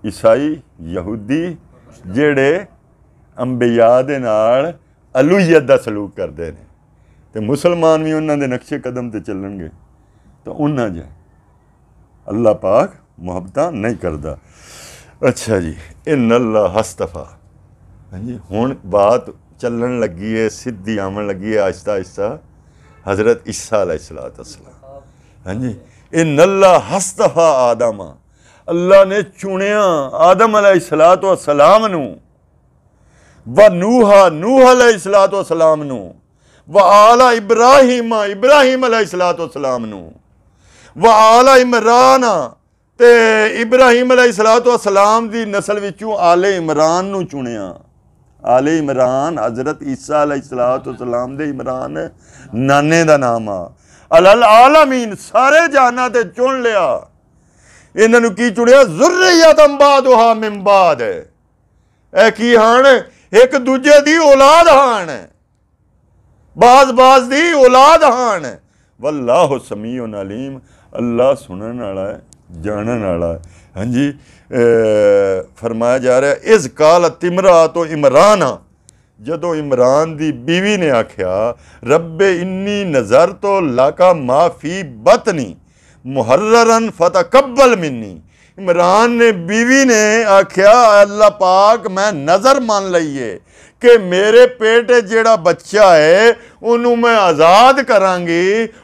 ਈਸਾਈ ਯਹੂਦੀ ਜਿਹੜੇ ਅੰਬਿਆ ਦੇ ਨਾਲ ਅਲੂਹੀਅਤ ਦਾ ਸਲੂਕ ਕਰਦੇ ਨੇ ਤੇ ਮੁਸਲਮਾਨ ਵੀ ਉਹਨਾਂ ਦੇ ਨਕਸ਼ੇ ਕਦਮ ਤੇ ਚੱਲਣਗੇ ਤਾਂ ਉਹਨਾਂ ਜਿਹਾ ਅੱਲਾਹ ਪਾਕ ਮੁਹੱਬਤਾਂ ਨਹੀਂ ਕਰਦਾ ਅੱਛਾ ਜੀ ਇਨ ਅੱਲਾ ਹਸਤਫਾ ਹਾਂਜੀ ਹੁਣ ਬਾਤ ਚੱਲਣ ਲੱਗੀ ਹੈ ਸਿੱਧੀ ਆਉਣ ਲੱਗੀ ਹੈ ਆਹਿਸਤਾ ਆਹਿਸਤਾ ਹਜ਼ਰਤ ਈਸਾ ਅਲੈਹਿਸਸਲਾਮ ਹਾਂਜੀ ਇਨ ਅੱਲਾ ਹਸਤਫਾ ਆਦਮ ਅੱਲਾ ਨੇ ਚੁਣਿਆ ਆਦਮ ਅਲੈਹਿਸਸਲਾਮ ਨੂੰ ਵ ਨੂਹਾ ਨੂਹ ਅਲੈਹਿਸਸਲਾਮ ਨੂੰ ਵ ਆਲਾ ਇਬਰਾਹੀਮ ਇਬਰਾਹੀਮ ਅਲੈਹਿਸਸਲਾਮ ਨੂੰ ਵ ਆਲਾ ਇਮਰਾਨ ਤੇ ਇਬਰਾਹੀਮ ਅਲੈਹਿਸਸਲਾਮ ਦੀ ਨਸਲ ਵਿੱਚੋਂ ਆਲੇ ਇਮਰਾਨ ਨੂੰ ਚੁਣਿਆ ਆਲੇ ਇਮਰਾਨ ਹਜ਼ਰਤ ਈਸਾ ਅਲੈਹਿਸਸਲਾਮ ਦੇ ਇਮਰਾਨ ਨਾਨੇ ਦਾ ਨਾਮ ਆ ਅਲਲ ਆਲਮੀਨ ਸਾਰੇ ਜਾਨਾਂ ਤੇ ਚੁਣ ਲਿਆ ਇਹਨਾਂ ਨੂੰ ਕੀ ਚੁਣਿਆ ਜ਼ੁਰਰੀਅਤਮ ਬਾਦੁਹਾ ਮਿਨ ਬਾਦ ਇਹ ਕੀ ਹਨ ਇੱਕ ਦੂਜੇ ਦੀ ਔਲਾਦ ਹਨ ਬਾਜ਼ ਬਾਜ਼ ਦੀ ਔਲਾਦ ਹਨ ਵੱਲਾਹੁ ਸਮੀਉਨ ਅਲੀਮ ਅੱਲਾ ਸੁਣਨ ਵਾਲਾ ਹੈ ਜਾਣਨ ਵਾਲਾ ਹੈ ਹਾਂਜੀ ਫਰਮਾਇਆ ਜਾ ਰਿਹਾ ਇਸ ਕਾਲ ਤਿਮਰਾ ਤੋਂ ਇਮਰਾਨ ਜਦੋਂ ਇਮਰਾਨ ਦੀ ਬੀਵੀ ਨੇ ਆਖਿਆ ਰੱਬੇ ਇੰਨੀ ਨਜ਼ਰ ਤੋਂ ਲਾਕਾ ਮਾਫੀ ਬਤਨੀ ਮੁਹਰਰਨ ਫਤਕਬਲ ਮਿੰਨੀ ਇਮਰਾਨ ਨੇ ਬੀਵੀ ਨੇ ਆਖਿਆ ਅੱਲਾ ਪਾਕ ਮੈਂ ਨਜ਼ਰ ਮੰਨ ਲਈਏ ਕਿ ਮੇਰੇ ਪੇਟ ਜਿਹੜਾ ਬੱਚਾ ਹੈ ਉਹਨੂੰ ਮੈਂ ਆਜ਼ਾਦ ਕਰਾਂਗੀ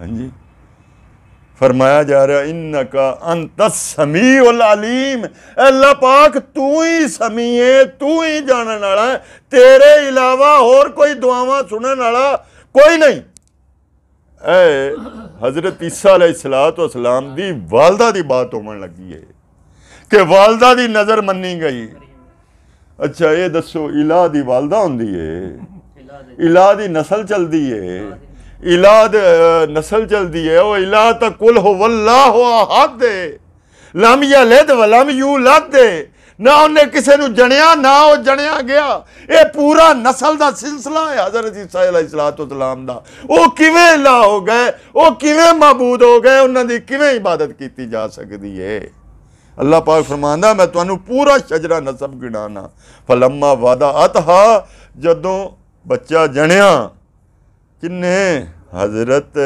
ਹਾਂਜੀ ਫਰਮਾਇਆ ਜਾ ਰਿਹਾ ਇਨਕਾ ਅੰਤ ਸਮੀਉਲ ਅਲੀਮ ਅੱਲਾ ਪਾਕ ਤੂੰ ਹੀ ਸਮੀਏ ਤੂੰ ਹੀ ਜਾਣਨ ਵਾਲਾ ਤੇਰੇ ਇਲਾਵਾ ਹੋਰ ਕੋਈ ਦੁਆਵਾਂ ਸੁਣਨ ਵਾਲਾ ਕੋਈ ਨਹੀਂ ਐ ਹਜ਼ਰਤ ਈਸਾ ਅਲੈਹਿਸਸਲਾਮ ਦੀ ਵਾਲਦਾ ਦੀ ਬਾਤ ਹੋਣ ਲੱਗੀ ਹੈ ਕਿ ਵਾਲਦਾ ਦੀ ਨਜ਼ਰ ਮੰਨੀ ਗਈ ਅੱਛਾ ਇਹ ਦੱਸੋ ਇਲਾ ਦੀ ਵਾਲਦਾ ਹੁੰਦੀ ਏ ਇਲਾ ਦੀ ਨਸਲ ਚਲਦੀ ਏ ਇਲਾ ਦੀ ਨਸਲ ਚਲਦੀ ਏ ਉਹ ਇਲਾ ਤਾਂ ਕੁਲ ਹੋ ਵੱਲਾਹੁ ਅਹਦ ਲਮ ਯਲਦ ਵਲਮ ਯੂਲਦ ਨਾ ਉਹਨੇ ਕਿਸੇ ਨੂੰ ਜਣਿਆ ਨਾ ਉਹ ਜਣਿਆ ਗਿਆ ਇਹ ਪੂਰਾ ਨਸਲ ਦਾ ਸਿਲਸਿਲਾ ਹੈ ਹਜ਼ਰਤ ਈਸਾ ਅਲੈਹਿਸਸਲਾਮ ਦਾ ਉਹ ਕਿਵੇਂ ਇਲਾ ਹੋ ਗਏ ਉਹ ਕਿਵੇਂ ਮਾਬੂਦ ਹੋ ਗਏ ਉਹਨਾਂ ਦੀ ਕਿਵੇਂ ਇਬਾਦਤ ਕੀਤੀ ਜਾ ਸਕਦੀ ਏ ਅੱਲਾਹ ਪਾਕ ਫਰਮਾਂਦਾ ਮੈਂ ਤੁਹਾਨੂੰ ਪੂਰਾ ਸ਼ਜਰਾ ਨਸਬ ਗਿਣਾਣਾ ਫਲੰਮਾ ਵਾਦਾ ਅਤਹਾ ਜਦੋਂ ਬੱਚਾ ਜਣਿਆ ਕਿੰਨੇ? ਹਜ਼ਰਤ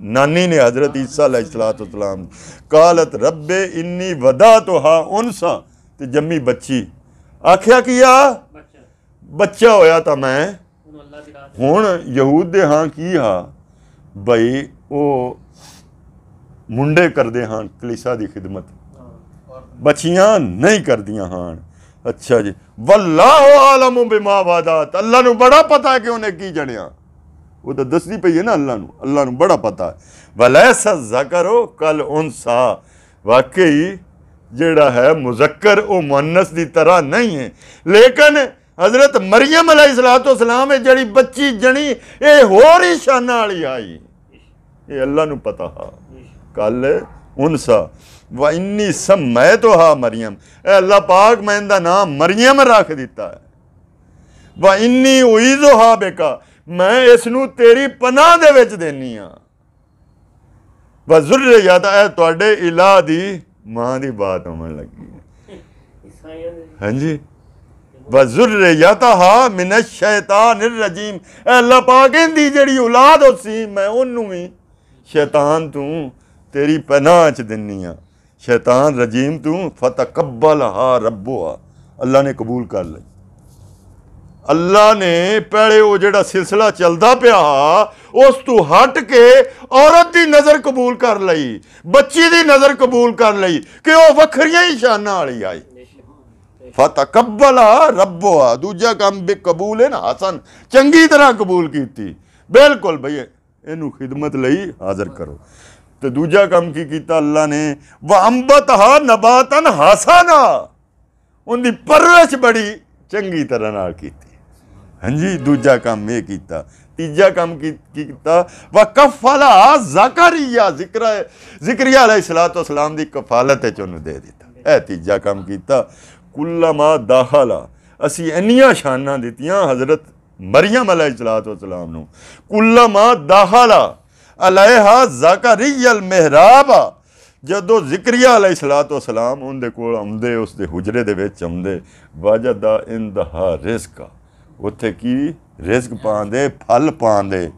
ਨਾਨੀ ਨੇ ਹਜ਼ਰਤ ਈਸਾ ਅਲੈਹਿਸਸਲਾਮ ਕਾਲਤ ਰੱਬੇ ਇੰਨੀ ਵਦਾ ਤੋਹਾ ਉਨਸਾ ਤੇ ਜੰਮੀ ਬੱਚੀ। ਆਖਿਆ ਕੀਆ ਬੱਚਾ। ਹੋਇਆ ਤਾਂ ਮੈਂ। ਹੁਣ ਯਹੂਦ ਦੇ ਹਾਂ ਕੀ ਹਾ ਬਈ ਉਹ ਮੁੰਡੇ ਕਰਦੇ ਹਾਂ ਕਲੀਸਾ ਦੀ ਖਿਦਮਤ। ਬੱਚੀਆਂ ਨਹੀਂ ਕਰਦੀਆਂ ਹਨ ਅੱਛਾ ਜੀ ਵੱਲਾਹੁ ਆਲਮੁ ਬਿਮਾ ਵਾਦਾਤ ਅੱਲਾ ਨੂੰ ਬੜਾ ਪਤਾ ਹੈ ਕਿ ਉਹਨੇ ਕੀ ਜਣਿਆ ਉਹ ਤਾਂ ਦੱਸਦੀ ਪਈ ਹੈ ਨਾ ਅੱਲਾ ਨੂੰ ਅੱਲਾ ਨੂੰ ਬੜਾ ਪਤਾ ਹੈ ਵਲੈਸ ਜ਼ਕਰੋ ਕਲ ਉਨਸਾ ਵਾਕਈ ਜਿਹੜਾ ਹੈ ਮੁਜ਼ੱਕਰ ਉਹ ਮੁਅੰਨਸ ਦੀ ਤਰ੍ਹਾਂ ਨਹੀਂ ਹੈ ਲੇਕਿਨ ਹਜ਼ਰਤ ਮਰੀਮ ਅਲੈਹਿਸਲਾਤੁ ਹੈ ਜਿਹੜੀ ਬੱਚੀ ਜਣੀ ਇਹ ਹੋਰ ਹੀ ਸ਼ਾਨਾਂ ਵਾਲੀ ਆਈ ਇਹ ਅੱਲਾ ਨੂੰ ਪਤਾ ਹਾ व इन्नी सब मैं तो हा मरियम। अल्लाह पाक मैं इनका नाम मरियम रख दिता है। व इन्नी उई जो हा बेका, मैं इस तेरी पनाह दे विच देनी हाँ व जुर्र याद है थोड़े इला दी माँ की बात आने लगी हाँ। जी वजुर्रयतहा मिन शैतान रजीम। अल्लाह पाक दी जड़ी औलाद उसी मैं ओनू भी शैतान तू तेरी पनाह च दिनी हाँ ਸ਼ੈਤਾਨ ਰਜੀਮ ਤੂੰ, ਫਤਕਬਲਹਾ ਰੱਬੁਆ ਅੱਲਾ ਨੇ ਕਬੂਲ ਕਰ ਲਈ। ਅੱਲਾ ਨੇ ਪਹਿਲੇ ਉਹ ਜਿਹੜਾ ਸਿਲਸਿਲਾ ਚੱਲਦਾ ਪਿਆ, ਉਸ ਤੋਂ ਹਟ ਕੇ ਔਰਤ ਦੀ ਨਜ਼ਰ ਕਬੂਲ ਕਰ ਲਈ, ਬੱਚੀ ਦੀ ਨਜ਼ਰ ਕਬੂਲ ਕਰ ਲਈ ਕਿ ਉਹ ਵੱਖਰੀਆਂ ਹੀ ਸ਼ਾਨਾਂ ਵਾਲੀ ਆਈ। ਫਤਕਬਲਾ ਰੱਬੁਆ ਦੂਜਾ ਕੰਮ ਵੀ ਕਬੂਲ ਹੈ ਨਾ ਹਸਨ। ਚੰਗੀ ਤਰ੍ਹਾਂ ਕਬੂਲ ਕੀਤੀ। ਬਿਲਕੁਲ ਭਈ ਇਹਨੂੰ ਖਿਦਮਤ ਲਈ ਹਾਜ਼ਰ ਕਰੋ। ਤੇ ਦੂਜਾ ਕੰਮ ਕੀ ਕੀਤਾ ਅੱਲਾ ਨੇ ਵੰਬਤਹਾ ਨਬਾਤਨ ਹਸਨਾ ਉਹਦੀ ਪਰਵਰਿਸ਼ ਬੜੀ ਚੰਗੀ ਤਰ੍ਹਾਂ ਨਾਲ ਕੀਤੀ ਹਾਂਜੀ ਦੂਜਾ ਕੰਮ ਇਹ ਕੀਤਾ ਤੀਜਾ ਕੰਮ ਕੀ ਕੀ ਕੀਤਾ ਵਕਫਲਾ ਜ਼ਕਰੀਆ ਜ਼ਿਕਰ ਜ਼ਿਕਰੀਆ ਅਲੈਹਿ ਸਲਾਤੁ ਵਸਲਾਮ ਦੀ ਕਫਾਲਤ ਵਿੱਚ ਉਹਨੂੰ ਦੇ ਦਿੱਤਾ ਇਹ ਤੀਜਾ ਕੰਮ ਕੀਤਾ ਕੁੱਲਮਾ ਦਾਖਲਾ ਅਸੀਂ ਇੰਨੀਆਂ ਸ਼ਾਨਾਂ ਦਿੱਤੀਆਂ ਹਜ਼ਰਤ ਮਰੀਮ ਅਲੈਹਿ ਸਲਾਤੁ ਵਸਲਾਮ ਨੂੰ ਕੁੱਲਮਾ ਦਾਖਲਾ ਅਲੈਹਾ ਜ਼ਕਰੀਆ ਮਿਹਰਾਬ ਜਦੋਂ ਜ਼ਿਕਰੀਆ ਅਲੈਹਿ ਸਲਾਤੁ ਵਸਲਾਮ ਉਹਦੇ ਕੋਲ ਆਉਂਦੇ ਉਸ ਦੇ ਹੁਜਰੇ ਦੇ ਵਿੱਚ ਆਉਂਦੇ ਵਜਦਾ ਇੰਦਹਾ ਰਿਜ਼ਕਾ ਉੱਥੇ ਕੀ ਰਿਜ਼ਕ ਪਾਉਂਦੇ ਫਲ ਪਾਉਂਦੇ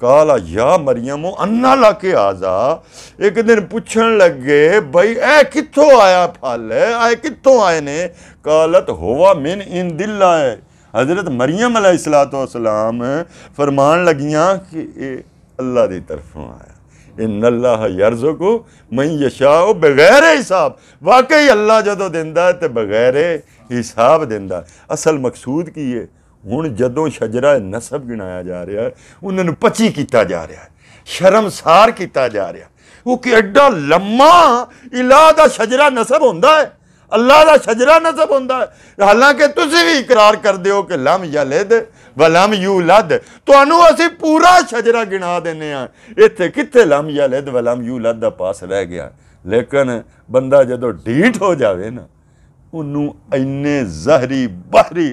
ਕਾਲਾ ਯਾ ਮਰੀਮ ਅੰਨਾ ਲਾ ਕੇ ਆਜ਼ਾ ਇੱਕ ਦਿਨ ਪੁੱਛਣ ਲੱਗੇ ਬਈ ਇਹ ਕਿੱਥੋਂ ਆਇਆ ਫਲ ਇਹ ਕਿੱਥੋਂ ਆਏ ਨੇ ਕਾਲਤ ਹੋਵਾ ਮਿਨ ਇਨ ਦਿਲਾ ਹੈ ਹਜ਼ਰਤ ਮਰੀਮ ਅਲੈਹਿਸਲਾਤੁ ਵਸਲਾਮ ਫਰਮਾਨ ਲੱਗੀਆਂ अल्लाह की तरफों आया। इन अल्लाह यरजो को मई यशाओ बगैर हिसाब। वाकई अल्लाह जो दिता तो बगैर हिसाब दिता असल मकसूद की है हूँ जदों शजरा नसब गिनाया जा रहा है उन्होंने पची किया जा रहा है, शर्मसार किया जा रहा वो कि एडा लम्मा इलाह का शजरा नसब हों, अल्लाह का शजरा नसब हों। हालाँकि तुम भी इकरार कर दौ कि लम या लेद दे ਵਲਮ ਯੂਲਦ ਤੁਹਾਨੂੰ ਅਸੀਂ ਪੂਰਾ ਸ਼ਜਰਾ ਗਿਣਾ ਦਿੰਨੇ ਆ। ਇੱਥੇ ਕਿੱਥੇ ਲਮ ਯਲਦ ਵਲਮ ਯੂਲਦ ਦਾ ਪਾਸ ਰਹਿ ਗਿਆ। ਲੇਕਿਨ ਬੰਦਾ ਜਦੋਂ ਢੀਠ ਹੋ ਜਾਵੇ ਨਾ, ਉਹਨੂੰ ਇੰਨੇ ਜ਼ਹਿਰੀ ਬਾਹਰੀ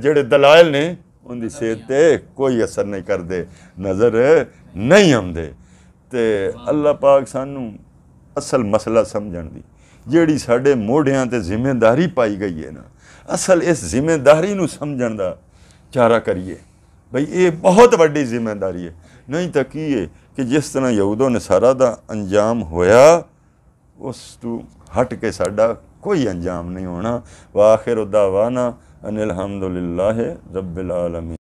ਜਿਹੜੇ ਦਲਾਇਲ ਨੇ, ਉਹਦੀ ਸਿਹਤ ਤੇ ਕੋਈ ਅਸਰ ਨਹੀਂ ਕਰਦੇ। ਨਜ਼ਰ ਨਹੀਂ ਆਉਂਦੇ। ਤੇ ਅੱਲਾਹ ਪਾਕ ਸਾਨੂੰ ਅਸਲ ਮਸਲਾ ਸਮਝਣ ਦੀ, ਜਿਹੜੀ ਸਾਡੇ ਮੋਢਿਆਂ ਤੇ ਜ਼ਿੰਮੇਵਾਰੀ ਪਾਈ ਗਈ ਹੈ ਨਾ, ਅਸਲ ਇਸ ਜ਼ਿੰਮੇਵਾਰੀ ਨੂੰ ਸਮਝਣ ਦਾ ਚਾਰਾ ਕਰੀਏ। ਭਈ ਇਹ ਬਹੁਤ ਵੱਡੀ ਜ਼ਿੰਮੇਵਾਰੀ ਹੈ। ਨਹੀਂ ਤਾਂ ਕੀ ਹੈ ਕਿ ਜਿਸ ਤਰ੍ਹਾਂ ਯਹੂਦੋ ਨਸਾਰਾ ਦਾ ਅੰਜਾਮ ਹੋਇਆ, ਉਸ ਤੋਂ ਹਟ ਕੇ ਸਾਡਾ ਕੋਈ ਅੰਜਾਮ ਨਹੀਂ ਹੋਣਾ। ਵਾਖਿਰ ਉਦਾਵਾਨਾ ਅਨਿਲ ਹਮਦੁਲਿਲਾਹ ਰੱਬਿਲ ਆਲਮੀਨ।